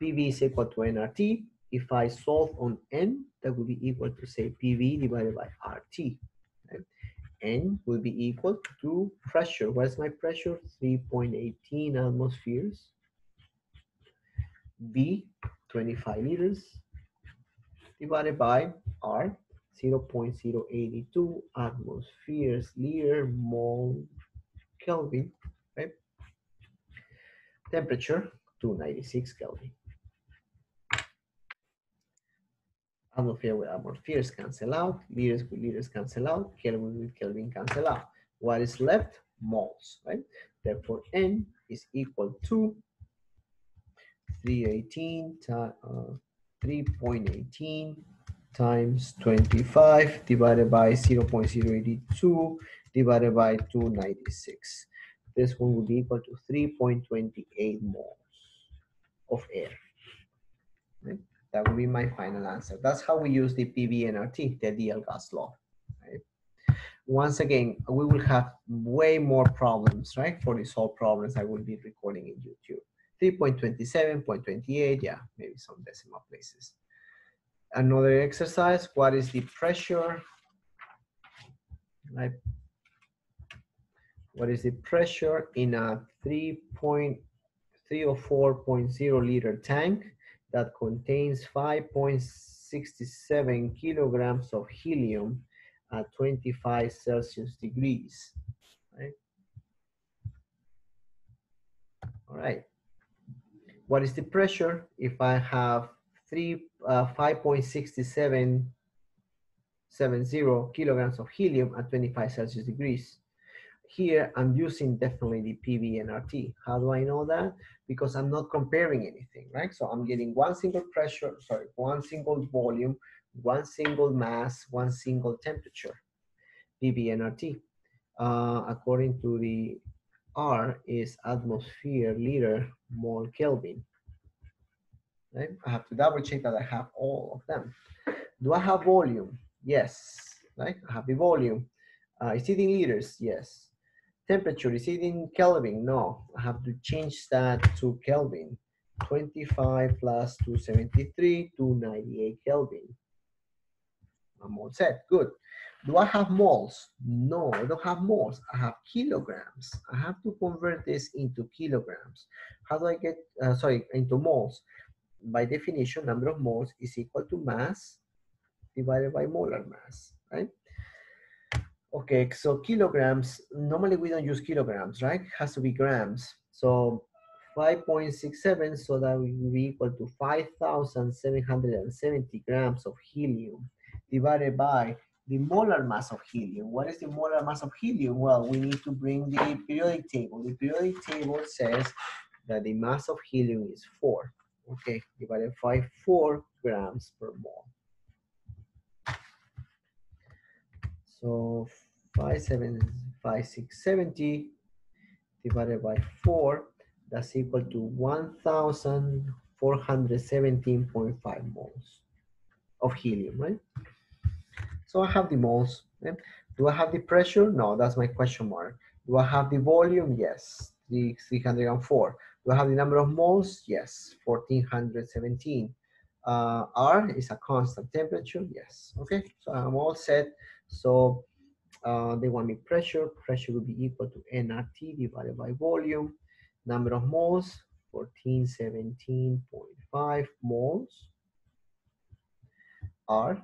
PV is equal to nRT. If I solve on N, that would be equal to say PV divided by RT. N will be equal to pressure. What's my pressure? 3.18 atmospheres. B, 25 liters, divided by R, 0.082 atmospheres liter mole Kelvin, right? Temperature, 296 Kelvin. Atmosphere with atmospheres cancel out, liters with liters cancel out, Kelvin with Kelvin cancel out. What is left? Moles, right? Therefore, N is equal to 318 uh, 3.18 times 25 divided by 0 0.082 divided by 296. This one will be equal to 3.28 moles of air. Right? That would be my final answer. That's how we use the PVNRT, the ideal gas law. Right? Once again, we will have way more problems, right? For these whole problems I will be recording in YouTube. 3.27, 0.28, yeah, maybe some decimal places. Another exercise, what is the pressure? Right? What is the pressure in a 3.3 or 4.0 liter tank that contains 5.67 kilograms of helium at 25 Celsius degrees, right? All right. What is the pressure if I have three, uh, 5.6770 kilograms of helium at 25 Celsius degrees? Here I'm using definitely the PV and RT. How do I know that? Because I'm not comparing anything, right? So I'm getting one single pressure, sorry, one single volume, one single mass, one single temperature, PV and Uh, according to the R is atmosphere liter mole Kelvin. Right? I have to double check that I have all of them. Do I have volume? Yes, right? I have the volume. Uh, is it in liters? Yes. Temperature, is it in Kelvin? No, I have to change that to Kelvin. 25 plus 273, 298 Kelvin. I'm all set, good. Do I have moles? No, I don't have moles. I have kilograms. I have to convert this into kilograms. How do I get, uh, sorry, into moles? By definition, number of moles is equal to mass divided by molar mass, right? Okay, so kilograms, normally we don't use kilograms, right? It has to be grams. So 5.67, so that will be equal to 5,770 grams of helium divided by the molar mass of helium. What is the molar mass of helium? Well, we need to bring the periodic table. The periodic table says that the mass of helium is four. Okay, divided by four grams per mole. So 5670 divided by 4, that's equal to 1,417.5 moles of helium, right? So I have the moles. Okay? Do I have the pressure? No, that's my question mark. Do I have the volume? Yes, the 304. Do I have the number of moles? Yes, 1417. Uh, R is a constant temperature? Yes, okay, so I'm all set. So uh, they want me pressure. Pressure will be equal to nRT divided by volume. Number of moles, 1417.5 moles. R,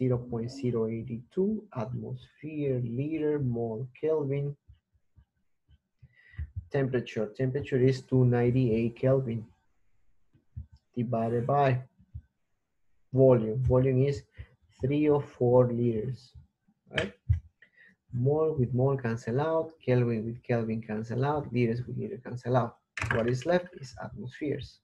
0.082 atmosphere liter mole Kelvin. Temperature, temperature is 298 Kelvin divided by volume. Volume is three or four liters right? Mole with mole cancel out, Kelvin with Kelvin cancel out, liters with liter cancel out. What is left is atmospheres.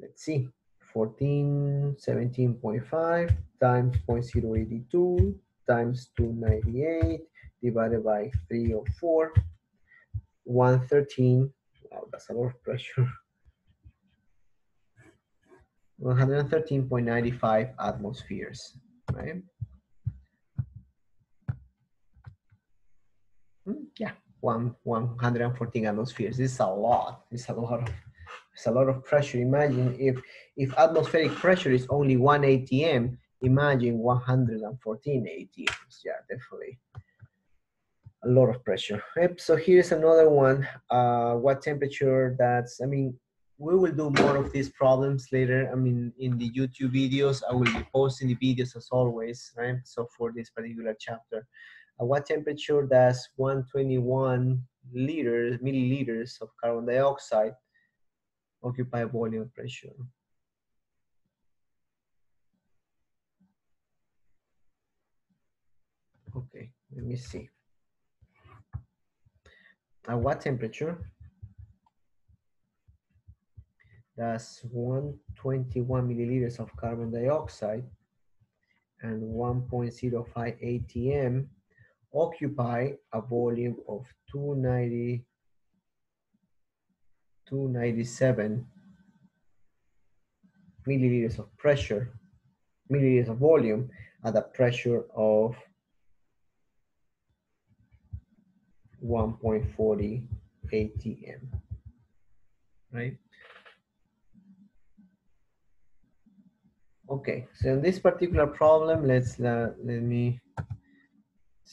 Let's see, 14, 17.5 times 0.082 times 298 divided by 304, 113. Wow, that's a lot of pressure. 113.95 atmospheres, right? Yeah, one 114 atmospheres. Is a lot. It's a lot of it's a lot of pressure. Imagine if if atmospheric pressure is only one atm. Imagine 114 atms. Yeah, definitely a lot of pressure. Yep, so here's another one. Uh, what temperature that's, I mean, we will do more of these problems later. I mean, in the YouTube videos, I will be posting the videos as always, right? So for this particular chapter. At what temperature does 121 liters, milliliters of carbon dioxide occupy volume pressure? Okay, let me see. At what temperature does 121 milliliters of carbon dioxide and 1.05 ATM occupy a volume of 290, 297 milliliters of pressure, milliliters of volume at a pressure of 1.40 ATM, right? Okay, so in this particular problem, let's uh, let me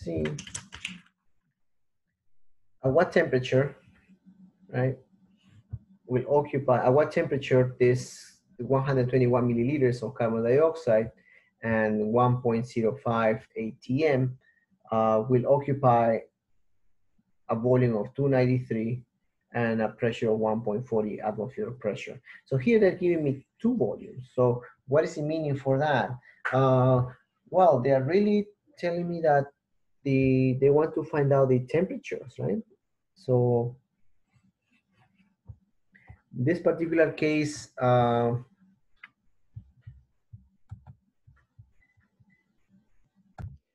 see at what temperature, right, will occupy, at what temperature this 121 milliliters of carbon dioxide and 1.05 ATM uh, will occupy a volume of 293 and a pressure of 1.40 atmosphere pressure. So here they're giving me two volumes. So what is the meaning for that? Uh, well, they're really telling me that the they want to find out the temperatures, right? So this particular case, uh,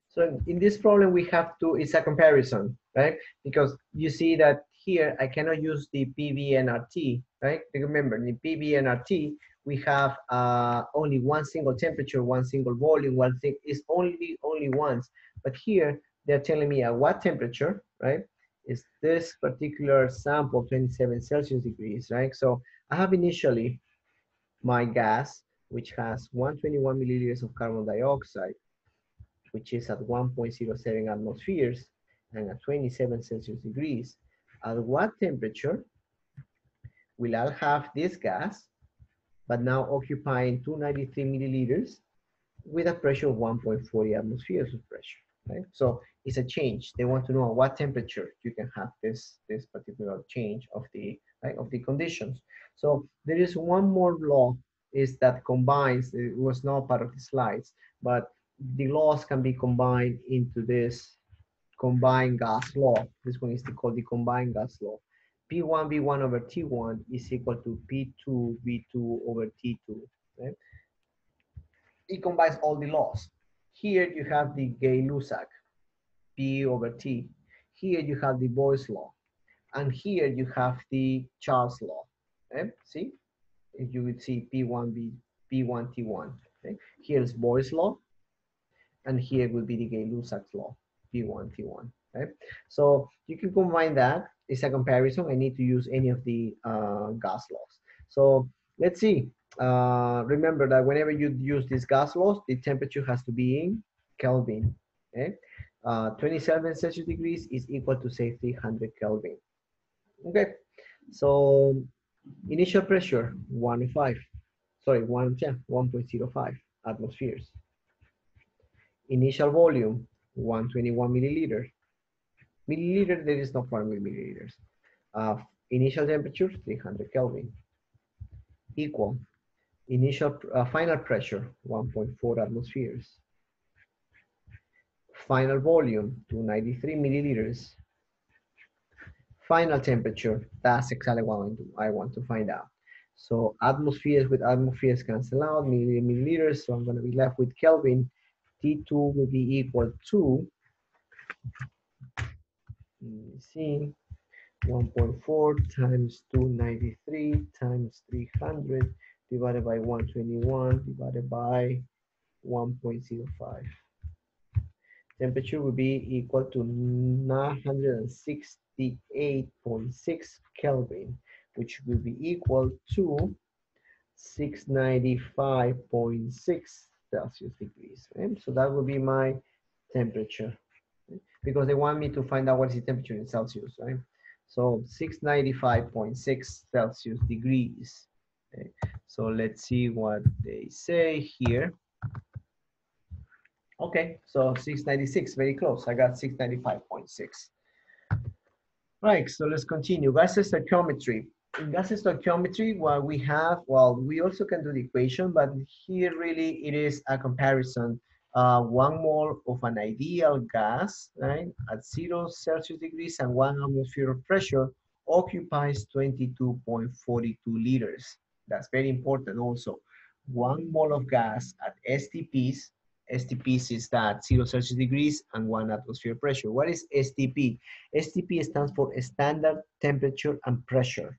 so in this problem we have to, it's a comparison, right? Because you see that here I cannot use the PVNRT, right? Remember, in PVNRT, we have uh, only one single temperature, one single volume, one thing is only only once. But here they're telling me at what temperature, right? Is this particular sample 27 Celsius degrees, right? So I have initially my gas, which has 121 milliliters of carbon dioxide, which is at 1.07 atmospheres and at 27 Celsius degrees. At what temperature will I have this gas but now occupying 293 milliliters with a pressure of 1.40 atmospheres of pressure, right? So it's a change. They want to know what temperature you can have this, this particular change of the, right, of the conditions. So there is one more law is that combines, it was not part of the slides, but the laws can be combined into this combined gas law. This one is called the combined gas law. P1 V1 over T1 is equal to P2 V2 over T2. Right? It combines all the laws. Here you have the Gay-Lussac, P over T. Here you have the Boyle's law. And here you have the Charles law. Okay? See? You would see P1B, P1T1. Okay? Here's Boyle's law. And here will be the Gay-Lussac's law, P1 T1. Okay? So you can combine that it's a comparison. I need to use any of the uh, gas laws. So let's see. Uh, remember that whenever you use these gas laws, the temperature has to be in Kelvin. Okay? Uh, 27 Celsius degrees is equal to safety 100 Kelvin. Okay, so initial pressure 105, sorry, 1, 1.05 atmospheres. Initial volume 121 milliliters milliliter, there is no formula milliliters. Uh, initial temperature, 300 Kelvin. Equal. Initial uh, final pressure, 1.4 atmospheres. Final volume, 293 milliliters. Final temperature, that's exactly what I want to, find out. So atmospheres with atmospheres cancel out, milliliters, so I'm gonna be left with Kelvin. T2 will be equal to see 1.4 times 293 times 300 divided by 121 divided by 1.05. Temperature will be equal to 968.6 Kelvin, which will be equal to 695.6 Celsius degrees. So that will be my temperature because they want me to find out what is the temperature in Celsius, right? So 695.6 Celsius degrees. Okay. So let's see what they say here. Okay, so 696, very close. I got 695.6. Right, so let's continue. Gases stoichiometry. In gases stoichiometry, what we have, well, we also can do the equation, but here really it is a comparison uh, one mole of an ideal gas, right, at zero Celsius degrees and one atmosphere of pressure occupies 22.42 liters. That's very important also. One mole of gas at STPs, STPs is that zero Celsius degrees and one atmosphere pressure. What is STP? STP stands for standard temperature and pressure.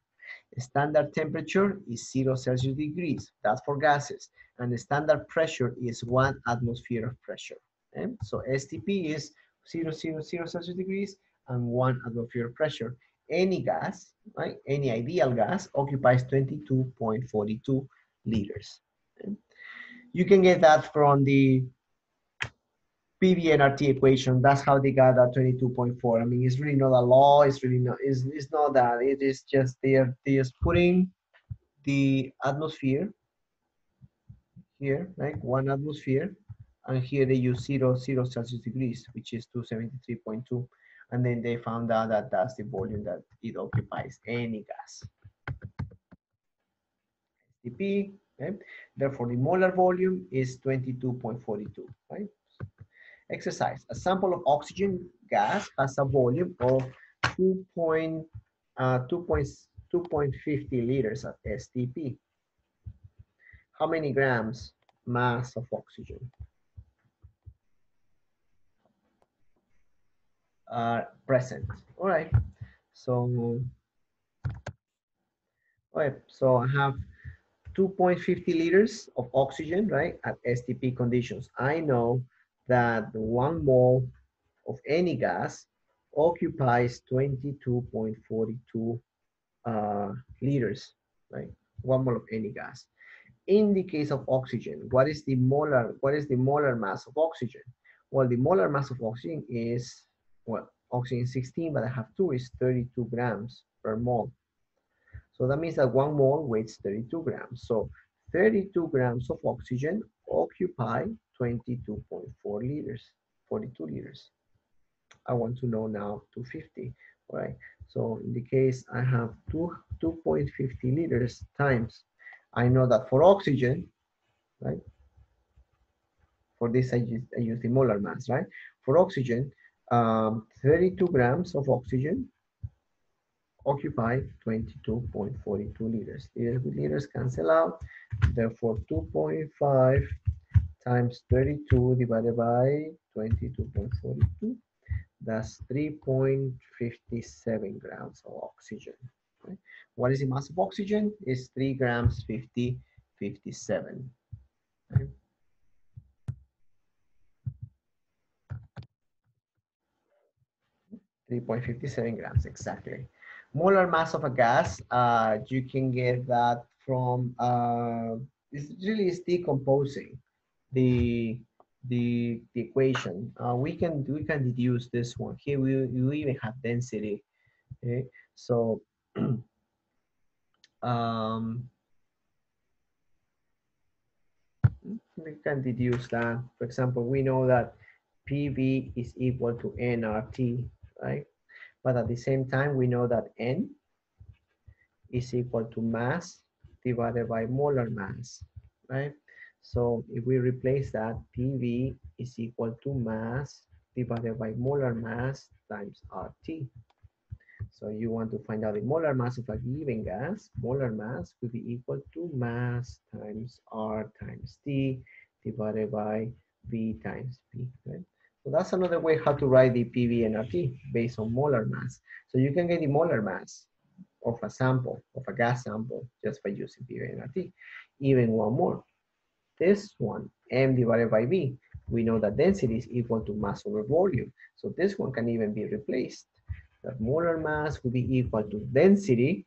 Standard temperature is zero Celsius degrees, that's for gases. And the standard pressure is one atmosphere of pressure. Okay? So STP is zero, zero, zero Celsius degrees and one atmosphere of pressure. Any gas, right, any ideal gas occupies 22.42 liters. You can get that from the PVNRT equation. That's how they got that 22.4. I mean, it's really not a law. It's really not. It's, it's not that. It is just they're they're just putting the atmosphere here, right? One atmosphere, and here they use zero zero Celsius degrees, which is 273.2, and then they found out that that's the volume that it occupies any gas. STP, okay? Therefore, the molar volume is 22.42, right? Exercise. A sample of oxygen gas has a volume of 2. uh, 2.50 liters at STP. How many grams mass of oxygen? Are present. All right. So, all right. So I have 2.50 liters of oxygen, right, at STP conditions. I know that one mole of any gas occupies 22.42 uh, liters, right? One mole of any gas. In the case of oxygen, what is the molar, what is the molar mass of oxygen? Well, the molar mass of oxygen is, well, oxygen 16, but I have two, is 32 grams per mole. So that means that one mole weighs 32 grams. So 32 grams of oxygen occupy 22.4 liters, 42 liters. I want to know now 250, right? So in the case I have two 2.50 liters times, I know that for oxygen, right? For this I use, I use the molar mass, right? For oxygen, um, 32 grams of oxygen occupy 22.42 liters. Liters with liters cancel out. Therefore, 2.5 times 32 divided by 22.42, that's 3.57 grams of oxygen. Okay. What is the mass of oxygen? Is 3 grams 50, 57. Okay. 3.57 grams, exactly. Molar mass of a gas, uh, you can get that from, uh, this really is decomposing the, the, the equation. Uh, we, can, we can deduce this one. Here we, we even have density. Okay, so, um, we can deduce that. For example, we know that PV is equal to nRT right? But at the same time, we know that N is equal to mass divided by molar mass, right? So if we replace that, PV is equal to mass divided by molar mass times RT. So you want to find out the molar mass of a given gas. Molar mass will be equal to mass times R times T divided by V times P. Right? So that's another way how to write the PV and RT based on molar mass. So you can get the molar mass of a sample, of a gas sample, just by using PV and RT. Even one more this one, m divided by v. We know that density is equal to mass over volume. So this one can even be replaced. That molar mass will be equal to density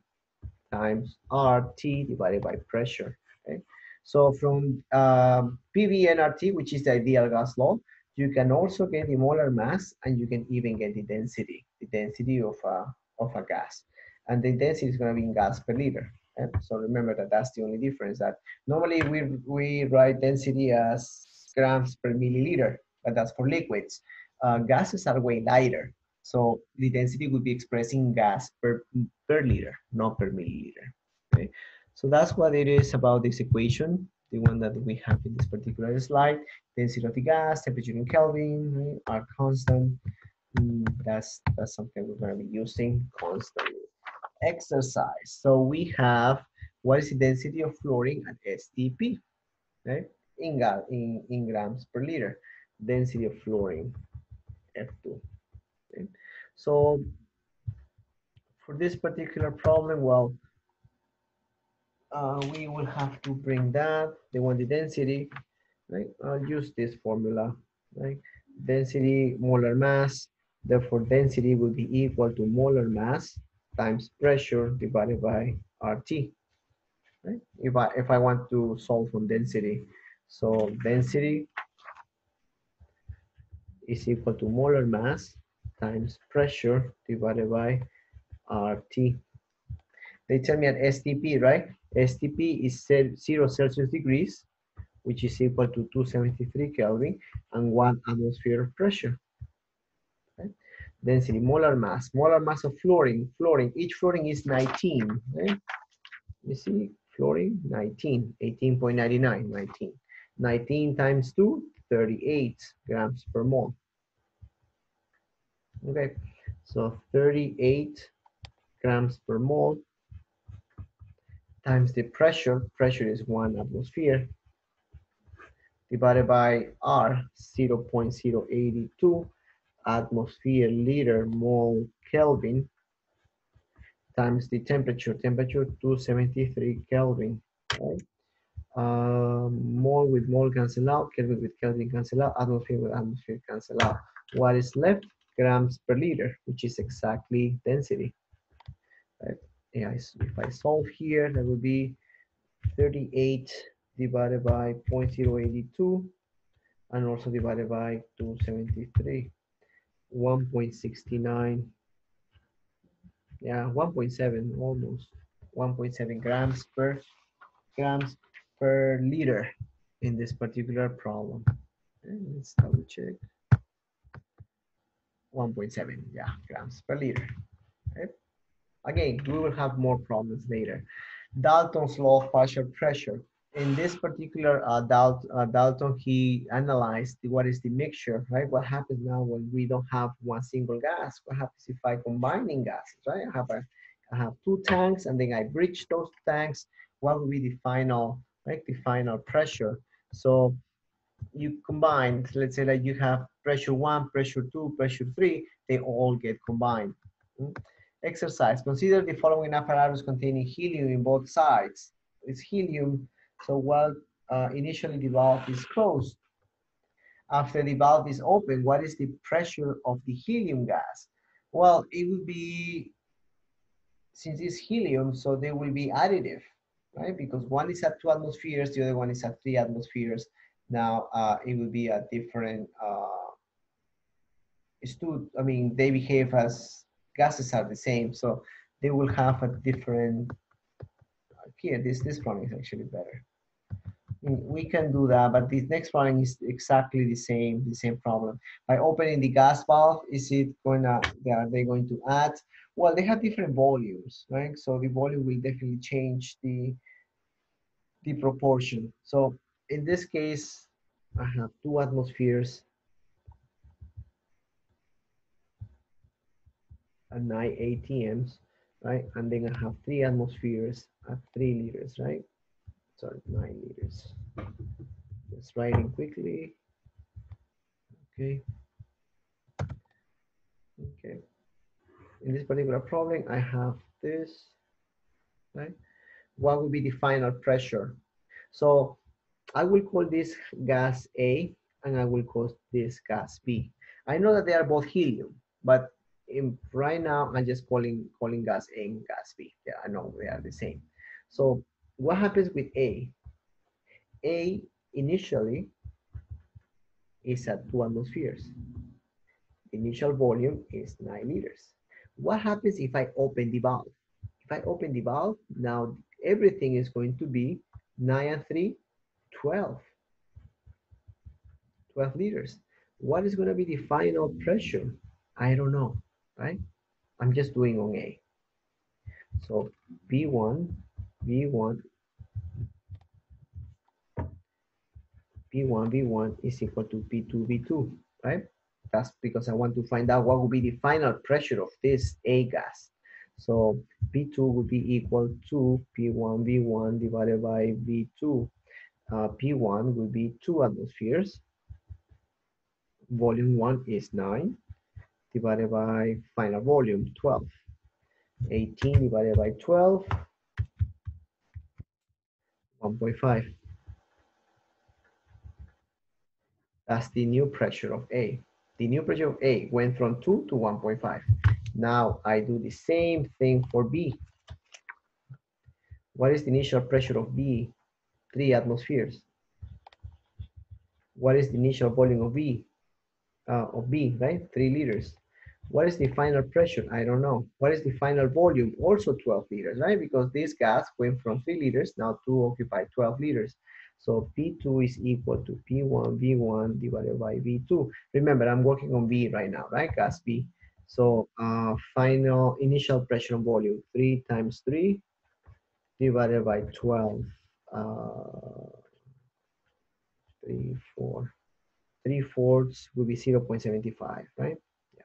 times RT divided by pressure. Okay? So from um, PV which is the ideal gas law, you can also get the molar mass and you can even get the density, the density of a, of a gas. And the density is going to be in gas per liter. And So remember that that's the only difference that normally we, we write density as grams per milliliter, but that's for liquids. Uh, gases are way lighter. So the density would be expressing gas per, per liter, not per milliliter. Okay. So that's what it is about this equation, the one that we have in this particular slide. Density of the gas, temperature in Kelvin right, are constant. Mm, that's, that's something we're going to be using constantly exercise. So we have what is the density of fluorine at STP, right? In, in, in grams per liter. Density of fluorine, F2. Okay? So for this particular problem, well, uh, we will have to bring that. They want the density, right? I'll use this formula, right? Density molar mass. Therefore, density will be equal to molar mass times pressure divided by RT. Right? If I if I want to solve from density, so density is equal to molar mass times pressure divided by RT. They tell me at STP, right? STP is zero Celsius degrees, which is equal to 273 Kelvin and one atmosphere of pressure. Density, molar mass, molar mass of fluorine, fluorine, each fluorine is 19, right? You see, fluorine, 19, 18.99, 19. 19 times 2, 38 grams per mole. Okay, so 38 grams per mole times the pressure, pressure is one atmosphere, divided by R, 0 0.082 atmosphere liter mole Kelvin times the temperature, temperature 273 Kelvin, right? Um, mole with mole cancel out, Kelvin with Kelvin cancel out, atmosphere with atmosphere cancel out. What is left? Grams per liter, which is exactly density. Right? Yeah, if I solve here, that would be 38 divided by 0.082 and also divided by 273, 1.69 yeah 1.7 almost. 1.7 grams per grams per liter in this particular problem. And let's double check. 1.7 yeah grams per liter. Again we will have more problems later dalton's law of partial pressure in this particular uh, Dal uh, Dalton, he analyzed what is the mixture, right? What happens now when we don't have one single gas? What happens if I combining gases, right? I have a, I have two tanks and then I bridge those tanks. What will be the final, right? The final pressure. So you combine, let's say that you have pressure one, pressure two, pressure three, they all get combined. Mm? Exercise, consider the following apparatus containing helium in both sides. It's helium so while uh, initially the valve is closed, after the valve is open, what is the pressure of the helium gas? Well, it would be, since it's helium, so they will be additive, right? Because one is at two atmospheres, the other one is at three atmospheres. Now uh, it will be a different, uh, it's two, I mean, they behave as gases are the same, so they will have a different, here, this, this one is actually better mm, we can do that, but this next one is exactly the same, the same problem. By opening the gas valve, is it going to, are they going to add? Well, they have different volumes, right? So the volume will definitely change the, the proportion. So in this case, I have two atmospheres at 9 ATMs, right? And then I have three atmospheres at three liters, right? sorry, nine liters. Just writing quickly. Okay. Okay. In this particular problem, I have this, right? What would be the final pressure? So I will call this gas A and I will call this gas B. I know that they are both helium, but in, right now I'm just calling calling gas A and gas B. Yeah, I know they are the same. So what happens with A? A initially is at two atmospheres. Initial volume is nine liters. What happens if I open the valve? If I open the valve, now everything is going to be nine and three, 12. 12 liters. What is going to be the final pressure? I don't know, right? I'm just doing on A. So B1, B1 P1 V1 is equal to P2 V2, right? That's because I want to find out what will be the final pressure of this A gas. So P2 would be equal to P1 V1 divided by V2. Uh, P1 will be two atmospheres. Volume one is nine divided by final volume 12. 18 divided by 12, 1.5. That's the new pressure of A. The new pressure of A went from 2 to 1.5. Now I do the same thing for B. What is the initial pressure of B? 3 atmospheres. What is the initial volume of B? Uh, of B, right? 3 liters. What is the final pressure? I don't know. What is the final volume? Also 12 liters, right? Because this gas went from 3 liters, now to occupy 12 liters. So P2 is equal to P1 V1 divided by V2. Remember, I'm working on V right now, right? Gas V. So uh, final initial pressure and volume, 3 times 3 divided by 12. Uh, 3, 4, 3 fourths will be 0.75, right? Yeah.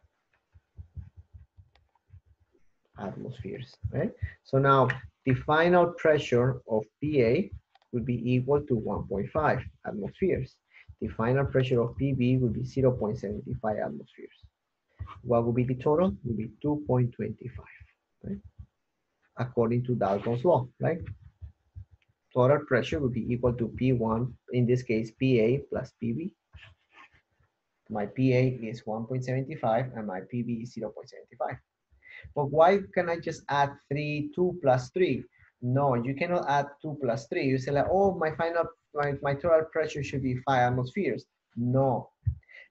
Atmospheres, right? So now the final pressure of PA would be equal to 1.5 atmospheres. The final pressure of PB would be 0.75 atmospheres. What would be the total? Would be 2.25, right? According to Dalton's law, right? Total pressure would be equal to P1, in this case, PA plus PB. My PA is 1.75 and my PB is 0.75. But why can I just add 3, 2 plus 3? No, you cannot add 2 plus 3. You say like, oh, my final, my, my total pressure should be 5 atmospheres. No,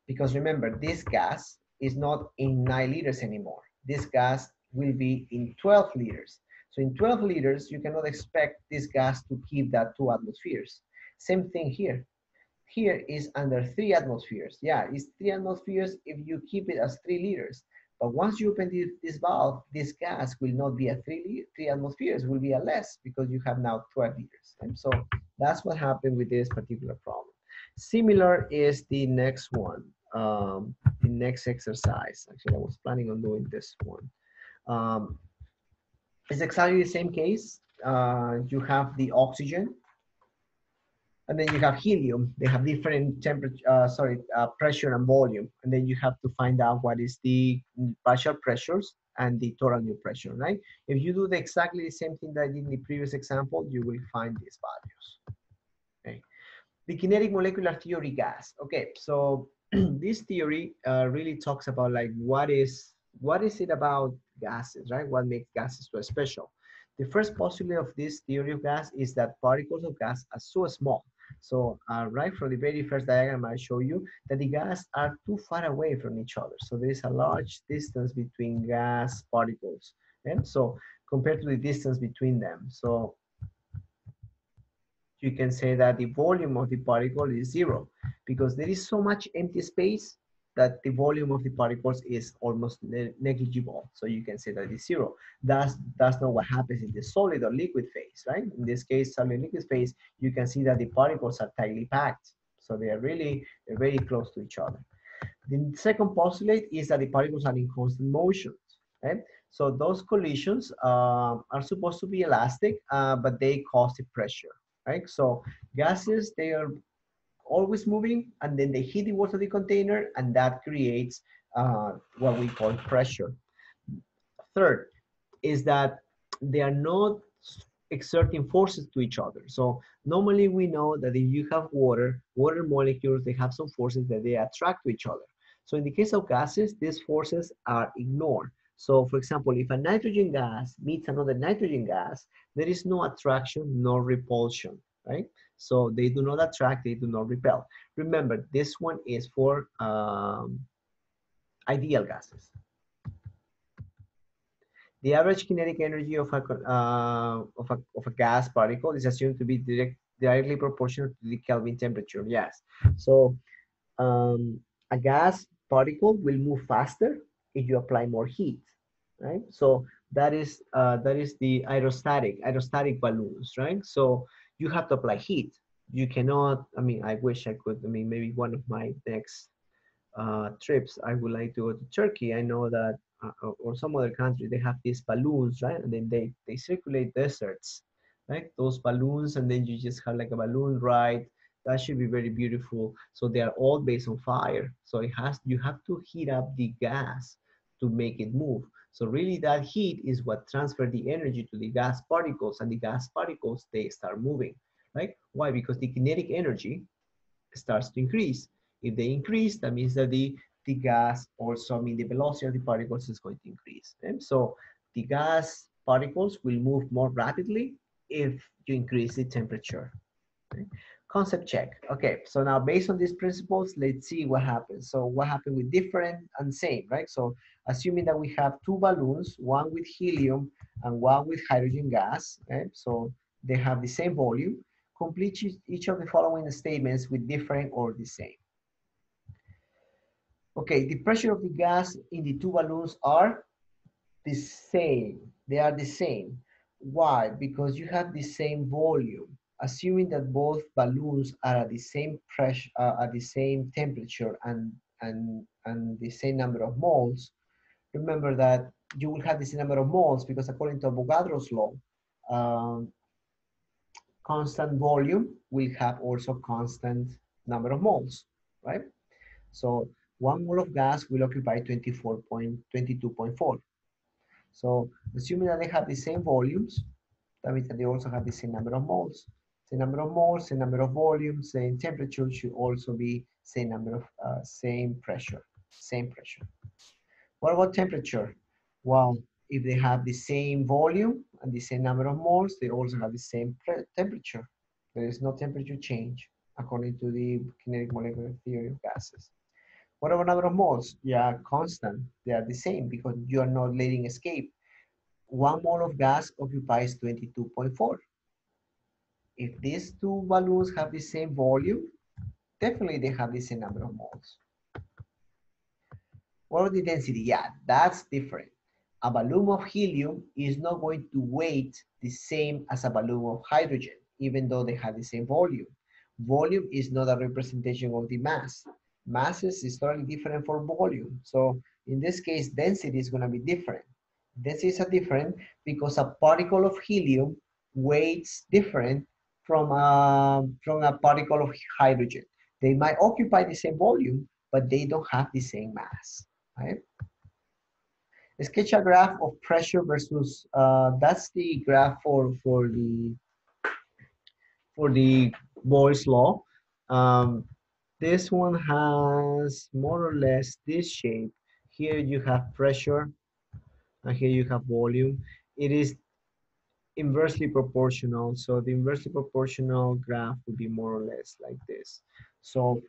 because remember, this gas is not in 9 liters anymore. This gas will be in 12 liters. So in 12 liters, you cannot expect this gas to keep that 2 atmospheres. Same thing here. Here is under 3 atmospheres. Yeah, it's 3 atmospheres if you keep it as 3 liters. But once you open this valve, this gas will not be at three, three atmospheres, will be a less because you have now 12 liters. And so that's what happened with this particular problem. Similar is the next one, um, the next exercise. Actually, I was planning on doing this one. Um, it's exactly the same case. Uh, you have the oxygen and then you have helium. They have different temperature, uh, sorry, uh, pressure and volume. And then you have to find out what is the partial pressures and the total new pressure, right? If you do the exactly the same thing that I did in the previous example, you will find these values. Okay. The kinetic molecular theory gas. Okay, so this theory uh, really talks about like what is what is it about gases, right? What makes gases so special? The first postulate of this theory of gas is that particles of gas are so small so uh, right from the very first diagram I show you that the gas are too far away from each other. So there is a large distance between gas particles. And so compared to the distance between them. So you can say that the volume of the particle is zero because there is so much empty space that the volume of the particles is almost ne negligible. So you can say that it's zero. That's, that's not what happens in the solid or liquid phase, right? In this case, solid liquid phase, you can see that the particles are tightly packed. So they are really very close to each other. The second postulate is that the particles are in constant motion, right? So those collisions uh, are supposed to be elastic, uh, but they cause the pressure, right? So gases, they are always moving and then they hit the walls of the container and that creates uh, what we call pressure. Third is that they are not exerting forces to each other. So normally we know that if you have water, water molecules, they have some forces that they attract to each other. So in the case of gases, these forces are ignored. So for example, if a nitrogen gas meets another nitrogen gas, there is no attraction, no repulsion, right? So they do not attract, they do not repel. Remember, this one is for um, ideal gases. The average kinetic energy of a, uh, of, a, of a gas particle is assumed to be direct, directly proportional to the Kelvin temperature, yes. So um, a gas particle will move faster if you apply more heat, right? So that is, uh, that is the aerostatic, aerostatic balloons, right? So you have to apply heat. You cannot, I mean, I wish I could, I mean, maybe one of my next uh, trips, I would like to go to Turkey. I know that, uh, or some other country, they have these balloons, right? And then they, they circulate deserts, right? Those balloons, and then you just have like a balloon ride. That should be very beautiful. So they are all based on fire. So it has, you have to heat up the gas to make it move. So really that heat is what transfer the energy to the gas particles and the gas particles, they start moving, right? Why? Because the kinetic energy starts to increase. If they increase, that means that the, the gas also, I mean, the velocity of the particles is going to increase. And so the gas particles will move more rapidly if you increase the temperature. Okay? Concept check. Okay, so now based on these principles, let's see what happens. So what happened with different and same, right? So assuming that we have two balloons, one with helium and one with hydrogen gas? So they have the same volume. Complete each of the following statements with different or the same. Okay, the pressure of the gas in the two balloons are the same. They are the same. Why? Because you have the same volume. Assuming that both balloons are at the same pressure, uh, at the same temperature and, and, and the same number of moles, remember that you will have the same number of moles because according to Avogadro's law, um, constant volume will have also constant number of moles, right? So one mole of gas will occupy 24.22.4. So assuming that they have the same volumes, that means that they also have the same number of moles. Same number of moles, same number of volume, same temperature should also be same number of, uh, same pressure, same pressure. What about temperature? Well, if they have the same volume and the same number of moles, they also have the same temperature. There is no temperature change according to the kinetic molecular theory of gases. What about number of moles? Yeah, constant. They are the same because you are not letting escape. One mole of gas occupies 22.4. If these two balloons have the same volume, definitely they have the same number of moles. What about the density? Yeah, that's different. A balloon of helium is not going to weight the same as a balloon of hydrogen, even though they have the same volume. Volume is not a representation of the mass masses is totally different for volume. So in this case, density is gonna be different. Densities are different because a particle of helium weighs different from a, from a particle of hydrogen. They might occupy the same volume, but they don't have the same mass, right? sketch a graph of pressure versus, uh, that's the graph for, for the, for the Boyle's law. Um, this one has more or less this shape. Here you have pressure and here you have volume. It is inversely proportional. So the inversely proportional graph would be more or less like this. So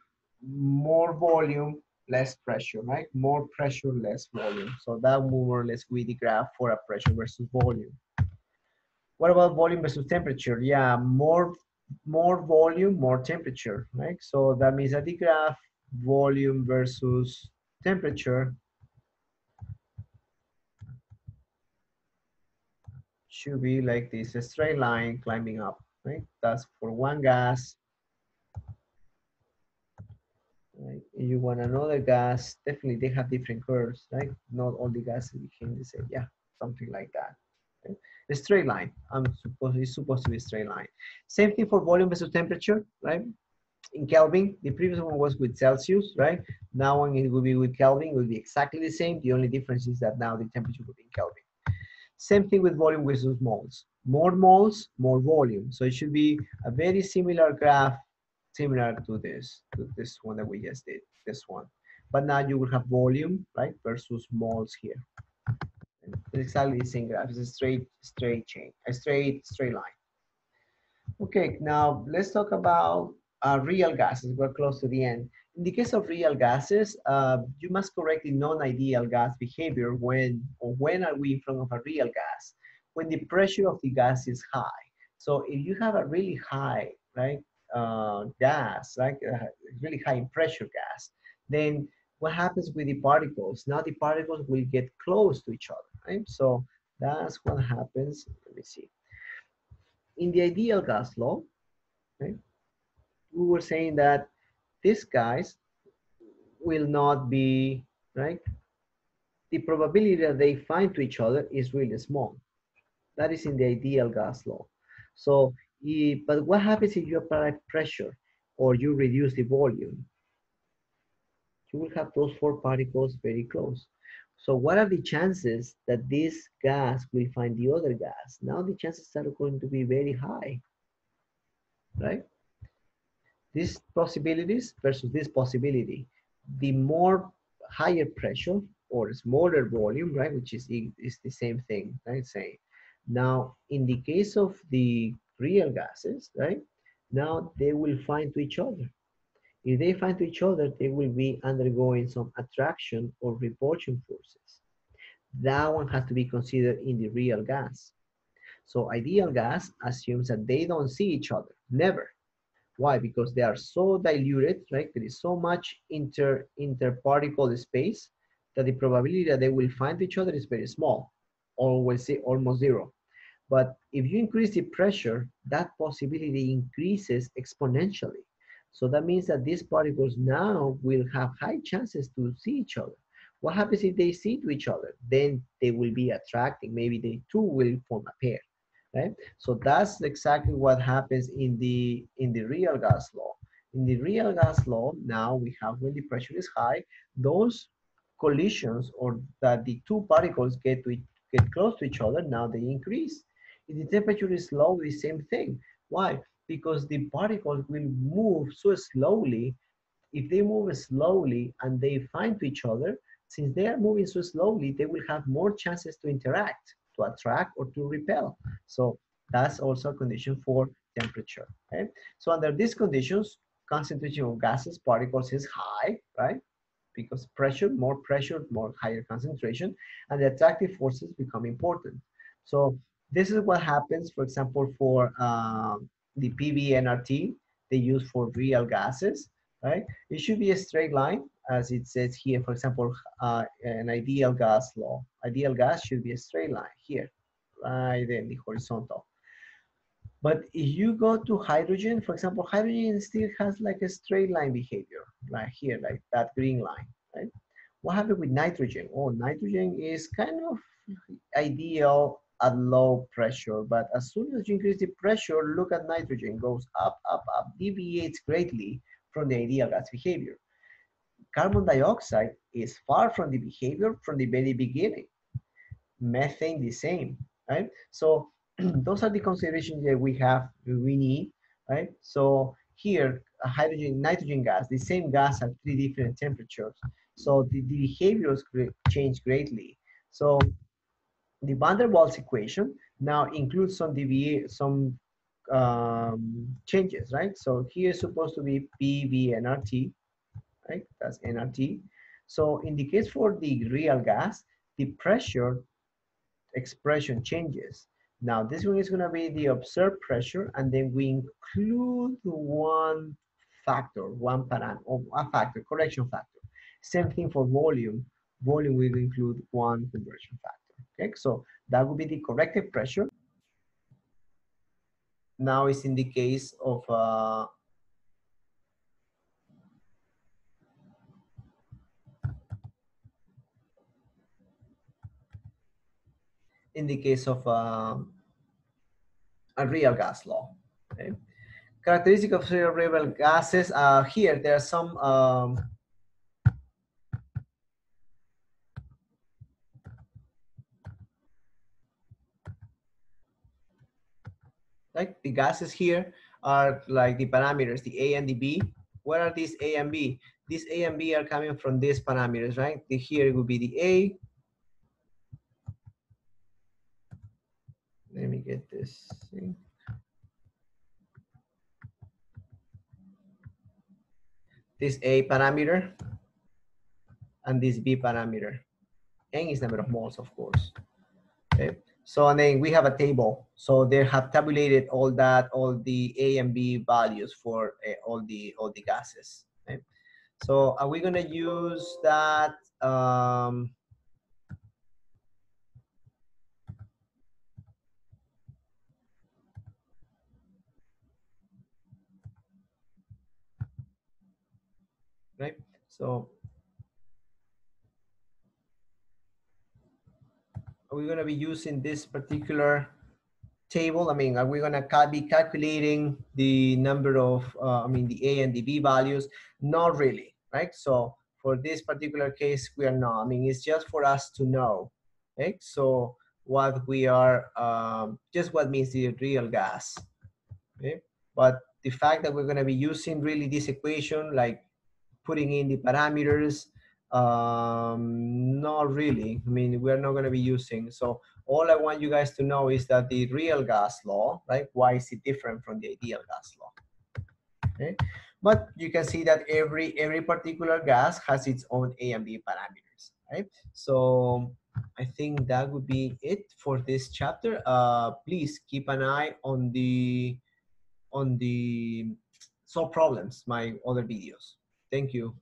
more volume, less pressure, right? More pressure, less volume. So that more or less be the graph for a pressure versus volume. What about volume versus temperature? Yeah, more more volume, more temperature, right? So that means that the graph volume versus temperature should be like this, a straight line climbing up, right? That's for one gas. Right? You want another gas, definitely they have different curves, right? Not all the gases became the same. Yeah, something like that. Okay? a straight line. I'm supposed it's supposed to be a straight line. Same thing for volume versus temperature, right? In Kelvin, the previous one was with Celsius, right? Now one it will be with Kelvin, it will be exactly the same. The only difference is that now the temperature will be in Kelvin. Same thing with volume versus moles. More moles, more volume. So it should be a very similar graph, similar to this, to this one that we just did, this one. But now you will have volume, right, versus moles here. Exactly the same graph. It's a straight, straight chain, a straight, straight line. Okay, now let's talk about uh, real gases. We're close to the end. In the case of real gases, uh, you must correct the non-ideal gas behavior when, or when are we in front of a real gas? When the pressure of the gas is high. So if you have a really high, right, uh, gas, like uh, really high pressure gas, then what happens with the particles? Now the particles will get close to each other, right? So that's what happens. Let me see. In the ideal gas law, right, we were saying that these guys will not be, right? The probability that they find to each other is really small. That is in the ideal gas law. So, but what happens if you apply pressure or you reduce the volume? you will have those four particles very close. So what are the chances that this gas will find the other gas? Now the chances are going to be very high, right? These possibilities versus this possibility. The more higher pressure or smaller volume, right, which is, is the same thing, right, say. Now, in the case of the real gases, right, now they will find to each other. If they find to each other, they will be undergoing some attraction or repulsion forces. That one has to be considered in the real gas. So ideal gas assumes that they don't see each other, never. Why? Because they are so diluted, right? There is so much inter interparticle space that the probability that they will find each other is very small, or we'll say almost zero. But if you increase the pressure, that possibility increases exponentially. So that means that these particles now will have high chances to see each other. What happens if they see to each other? Then they will be attracting. Maybe they two will form a pair, right? So that's exactly what happens in the in the real gas law. In the real gas law, now we have when the pressure is high, those collisions or that the two particles get to get close to each other, now they increase. If the temperature is low, the same thing. Why? Because the particles will move so slowly. If they move slowly and they find to each other, since they are moving so slowly, they will have more chances to interact, to attract or to repel. So that's also a condition for temperature. Okay? So under these conditions, concentration of gases, particles is high, right? Because pressure, more pressure, more higher concentration, and the attractive forces become important. So this is what happens, for example, for um, the PV-NRT they use for real gases, right? It should be a straight line, as it says here, for example, uh, an ideal gas law. Ideal gas should be a straight line here, right in the horizontal. But if you go to hydrogen, for example, hydrogen still has like a straight line behavior, like here, like that green line, right? What happened with nitrogen? Oh, nitrogen is kind of ideal at low pressure, but as soon as you increase the pressure, look at nitrogen, goes up, up, up, deviates greatly from the ideal gas behavior. Carbon dioxide is far from the behavior from the very beginning. Methane the same, right? So those are the considerations that we have, we need, right? So here, hydrogen, nitrogen gas, the same gas at three different temperatures. So the, the behaviors change greatly. So the van der Waals equation now includes some some um, changes, right? So here is supposed to be PV right? That's NRT. So in the case for the real gas, the pressure expression changes. Now this one is gonna be the observed pressure and then we include one factor, one parameter, or a factor, correction factor. Same thing for volume. Volume will include one conversion factor. Okay, so that would be the corrected pressure. Now it's in the case of uh, in the case of um, a real gas law. Okay? Characteristic of real gases. Uh, here, there are some um, like the gases here are like the parameters, the A and the B. What are these A and B? These A and B are coming from these parameters, right? The, here it would be the A. Let me get this. This A parameter and this B parameter. N is number of moles, of course. Okay. So and then we have a table. So they have tabulated all that, all the A and B values for uh, all the all the gases. Okay? So are we gonna use that? Um, right? So are we going to be using this particular table? I mean, are we going to be calculating the number of, uh, I mean, the A and the B values? Not really, right? So for this particular case, we are not. I mean, it's just for us to know, right? So what we are, um, just what means the real gas, okay? But the fact that we're going to be using really this equation, like putting in the parameters, um, not really. I mean, we're not going to be using. So all I want you guys to know is that the real gas law, right? Why is it different from the ideal gas law? Okay. But you can see that every every particular gas has its own A and B parameters, right? So I think that would be it for this chapter. Uh, please keep an eye on the on the solve problems, my other videos. Thank you.